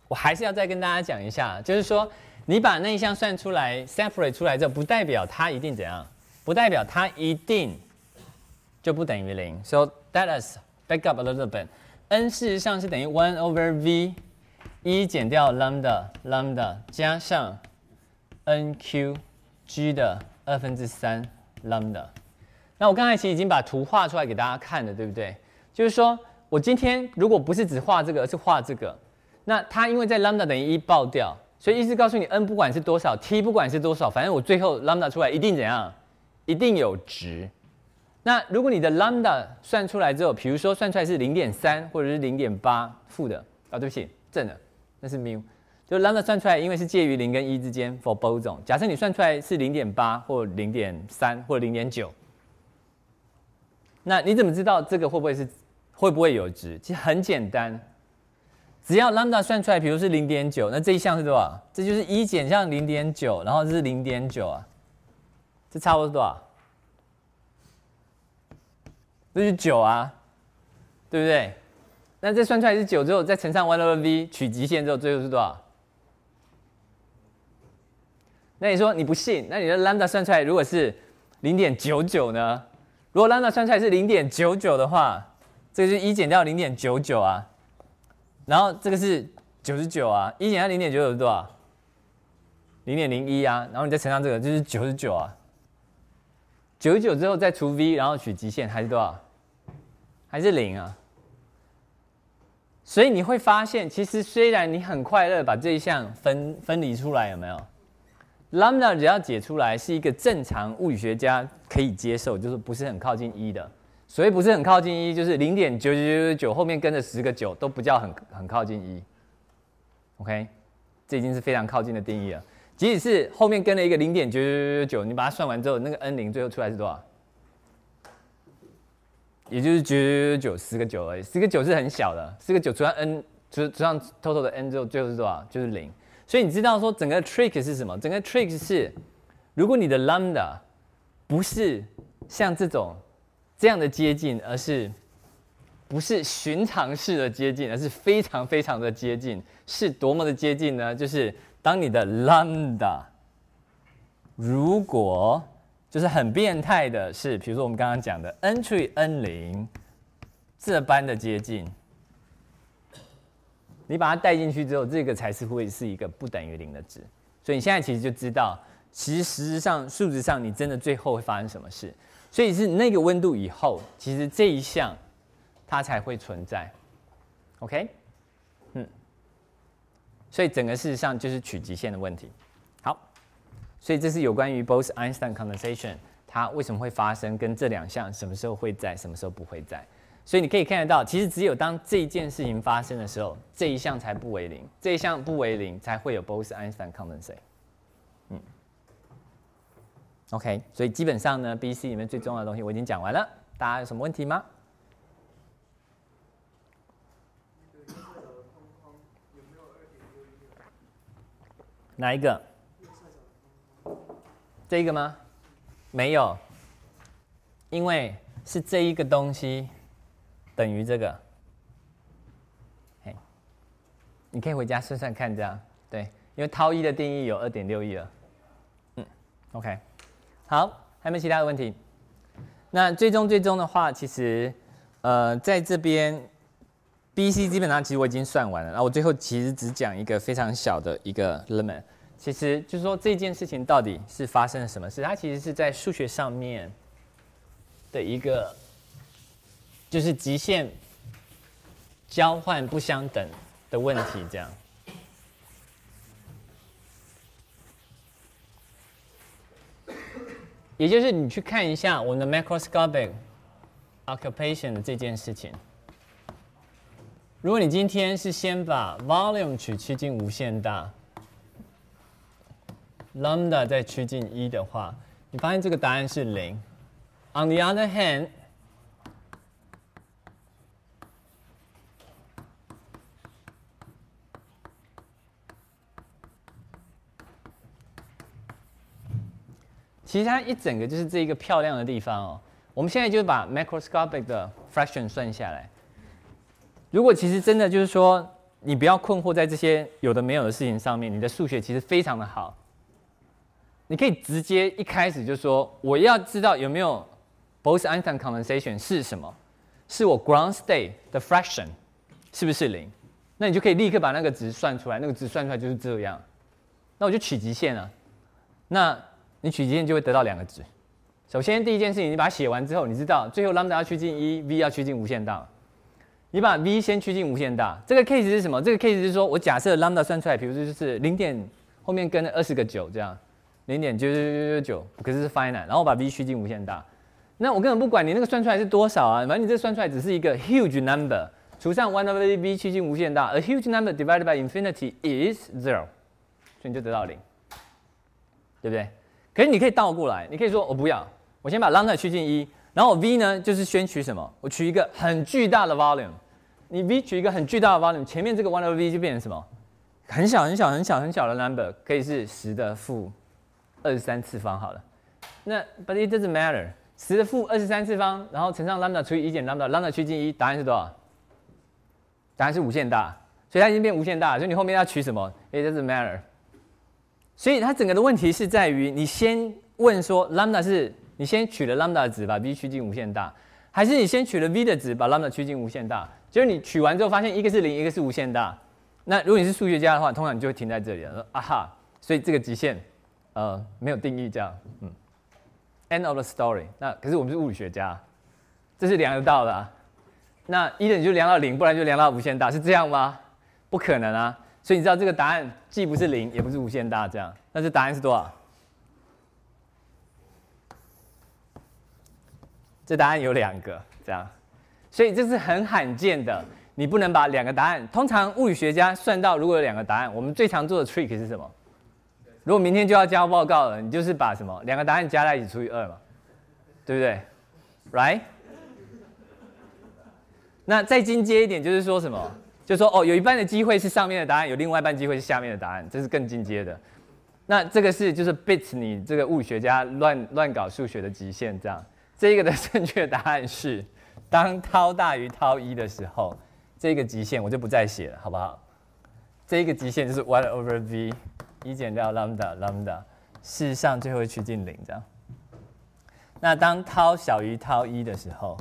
我还是要再跟大家讲一下，就是说你把那一项算出来 separate 出来之后，不代表它一定怎样，不代表它一定就不等于零。So that is. Back up a little bit。n 事实上是等于 one over v。一减掉 lambda lambda 加上 n q g 的二分之三 lambda。那我刚才其实已经把图画出来给大家看了，对不对？就是说我今天如果不是只画这个，而是画这个，那它因为在 lambda 等于一爆掉，所以意思告诉你 n 不管是多少，t 不管是多少，反正我最后 lambda 出来一定怎样？一定有值。那如果你的 lambda 算出来之后，比如说算出来是零点三或者是零点八负的啊，对不起，正的。那是 mu，就 lambda 算出来，因为是介于零跟一之间，for both。假设你算出来是零点八或零点三或零点九，那你怎么知道这个会不会是会不会有值？其实很简单，只要 lambda 算出来，比如是零点九，那这一项是多少？这就是一减上零点九，然后这是零点九啊，这差不多多少？这是九啊，对不对？那这算出来是九之后，再乘上 one over v 取极限之后，最后是多少？那你说你不信？那你的 lambda 算出来如果是零点九九呢？如果 lambda 算出来是零点九九的话，这个是一减掉零点九九啊，然后这个是九十九啊，一减掉零点九九是多少？零点零一啊，然后你再乘上这个就是九十九啊，九十九之后再除 v，然后取极限还是多少？还是零啊？所以你会发现，其实虽然你很快乐把这一项分分离出来，有没有？lambda 只要解出来是一个正常物理学家可以接受，就是不是很靠近一的。所以不是很靠近一，就是零点九九九九后面跟着十个九都不叫很很靠近一。OK，这已经是非常靠近的定义了。即使是后面跟了一个零点九九九九九，你把它算完之后，那个 n 零最后出来是多少？也就是九九九九十个九而已，十个九是很小的，十个九除上 n 除除上 total 的 n 之后，最后是多少？就是零。所以你知道说整个 trick 是什么？整个 trick 是，如果你的 lambda 不是像这种这样的接近，而是不是寻常式的接近，而是非常非常的接近，是多么的接近呢？就是当你的 lambda 如果就是很变态的是，比如说我们刚刚讲的 n 除以 n 零这般的接近，你把它带进去之后，这个才是会是一个不等于零的值。所以你现在其实就知道，其实实质上数值上你真的最后会发生什么事。所以是那个温度以后，其实这一项它才会存在。OK，嗯，所以整个事实上就是取极限的问题。所以这是有关于 Bose-Einstein condensation，它为什么会发生，跟这两项什么时候会在，什么时候不会在。所以你可以看得到，其实只有当这一件事情发生的时候，这一项才不为零，这一项不为零，才会有 Bose-Einstein condensation。嗯。OK，所以基本上呢，B、C 里面最重要的东西我已经讲完了，大家有什么问题吗？哪一个？这个吗？没有，因为是这一个东西等于这个。你可以回家算算看，这样对，因为涛一的定义有二点六亿了。嗯，OK。好，还有没有其他的问题？那最终最终的话，其实，呃，在这边，B、C 基本上其实我已经算完了。然后我最后其实只讲一个非常小的一个 limit，其实就是说这件事情到底是发生了什么事？它其实是在数学上面的一个，就是极限交换不相等的问题，这样。也就是你去看一下我们的 macroscopic occupation 的这件事情。如果你今天是先把 volume 取趋近无限大，lambda 再趋近一的话，你发现这个答案是零。On the other hand，其实它一整个就是这一个漂亮的地方哦。我们现在就把 macroscopic 的 fraction 算下来。如果其实真的就是说，你不要困惑在这些有的没有的事情上面，你的数学其实非常的好。你可以直接一开始就说，我要知道有没有 Bose-Einstein condensation 是什么？是我 ground state 的 fraction 是不是零？那你就可以立刻把那个值算出来，那个值算出来就是这样。那我就取极限了。那你取极限就会得到两个值。首先第一件事情，你把它写完之后，你知道最后 lambda 要趋近一，v 要趋近无限大。你把 v 先趋近无限大。这个 case 是什么？这个 case 是说我假设 lambda 算出来，比如说就是零点后面跟二十个九这样，零点九九九九九，可是是 finite，然后我把 v 趋近无限大。那我根本不管你那个算出来是多少啊，反正你这算出来只是一个 huge number，除上 one over v 趋近无限大，a huge number divided by infinity is zero，所以你就得到零，对不对？可是你可以倒过来，你可以说我不要，我先把 lambda 趋近一，然后我 v 呢就是先取什么？我取一个很巨大的 volume。你 v 取一个很巨大的 volume，前面这个 one over v 就变成什么？很小很小很小很小的 number，可以是十的负二十三次方好了。那 but it doesn't matter，十的负二十三次方，然后乘上 lambda 除以一减 lambda，lambda 趋近一，答案是多少？答案是无限大，所以它已经变无限大，所以你后面要取什么？It doesn't matter。所以它整个的问题是在于，你先问说 lambda 是，你先取了 lambda 的值把 v 趋近无限大，还是你先取了 v 的值把 lambda 趋近无限大？就是你取完之后发现一个是零，一个是无限大。那如果你是数学家的话，通常你就会停在这里了，说啊哈，所以这个极限呃没有定义这样，嗯，end of the story。那可是我们是物理学家，这是量得到的。啊。那一的你就量到零，不然就量到无限大，是这样吗？不可能啊。所以你知道这个答案既不是零，也不是无限大，这样，那这答案是多少？这答案有两个，这样，所以这是很罕见的。你不能把两个答案，通常物理学家算到如果有两个答案，我们最常做的 trick 是什么？如果明天就要交报告了，你就是把什么两个答案加在一起除以二嘛，对不对？Right？那再进阶一点就是说什么？就说哦，有一半的机会是上面的答案，有另外一半机会是下面的答案，这是更进阶的。那这个是就是 bit 你这个物理学家乱乱搞数学的极限，这样。这个的正确答案是，当 tau 大于 tau 一的时候，这个极限我就不再写了，好不好？这个极限就是 one over v 一减掉 lambda lambda，事实上最后会趋近零，这样。那当 tau 小于 tau 一的时候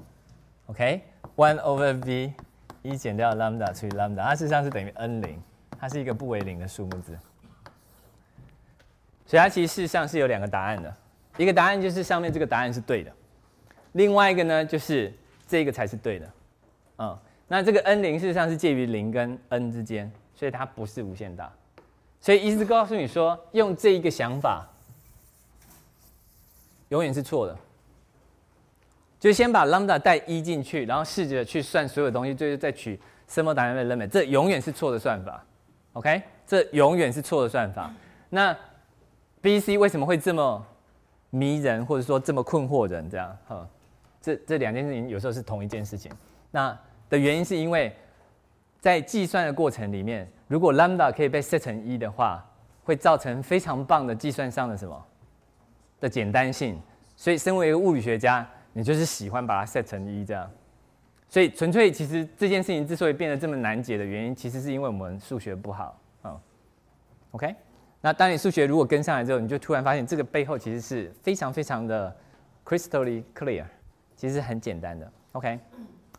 ，OK，one over v。一减掉 lambda 除以 lambda，它事实上是等于 n 零，它是一个不为零的数目字，所以它其实事实上是有两个答案的，一个答案就是上面这个答案是对的，另外一个呢就是这个才是对的，嗯，那这个 n 零事实上是介于零跟 n 之间，所以它不是无限大，所以意思告诉你说用这一个想法永远是错的。就先把 lambda 带一进去，然后试着去算所有东西，最后再取 thermodynamic limit，这永远是错的算法。OK，这永远是错的算法。那 B、C 为什么会这么迷人，或者说这么困惑人这样，哈，这这两件事情有时候是同一件事情。那的原因是因为在计算的过程里面，如果 lambda 可以被设成一的话，会造成非常棒的计算上的什么的简单性。所以，身为一个物理学家，你就是喜欢把它设成一这样。所以，纯粹其实这件事情之所以变得这么难解的原因，其实是因为我们数学不好啊。OK。那当你数学如果跟上来之后，你就突然发现这个背后其实是非常非常的 crystally clear，其实很简单的。OK，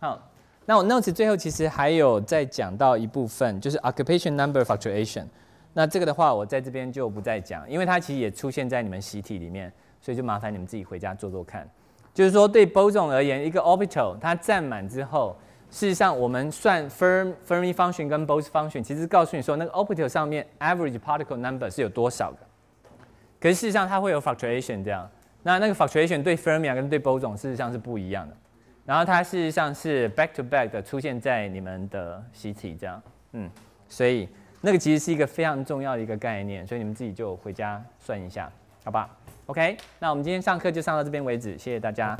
好，那我 notes 最后其实还有再讲到一部分，就是 occupation number fluctuation。那这个的话，我在这边就不再讲，因为它其实也出现在你们习题里面，所以就麻烦你们自己回家做做看。就是说，对 boson 而言，一个 orbital 它占满之后。事实上，我们算 Fermi function 跟 Bose function，其实告诉你说，那个 orbital 上面 average particle number 是有多少个。可是事实上，它会有 fluctuation 这样。那那个 fluctuation 对 Fermi 跟对 Boson 事实上是不一样的。然后它事实上是 back to back 的出现在你们的习题这样。嗯，所以那个其实是一个非常重要的一个概念，所以你们自己就回家算一下，好吧？OK，那我们今天上课就上到这边为止，谢谢大家。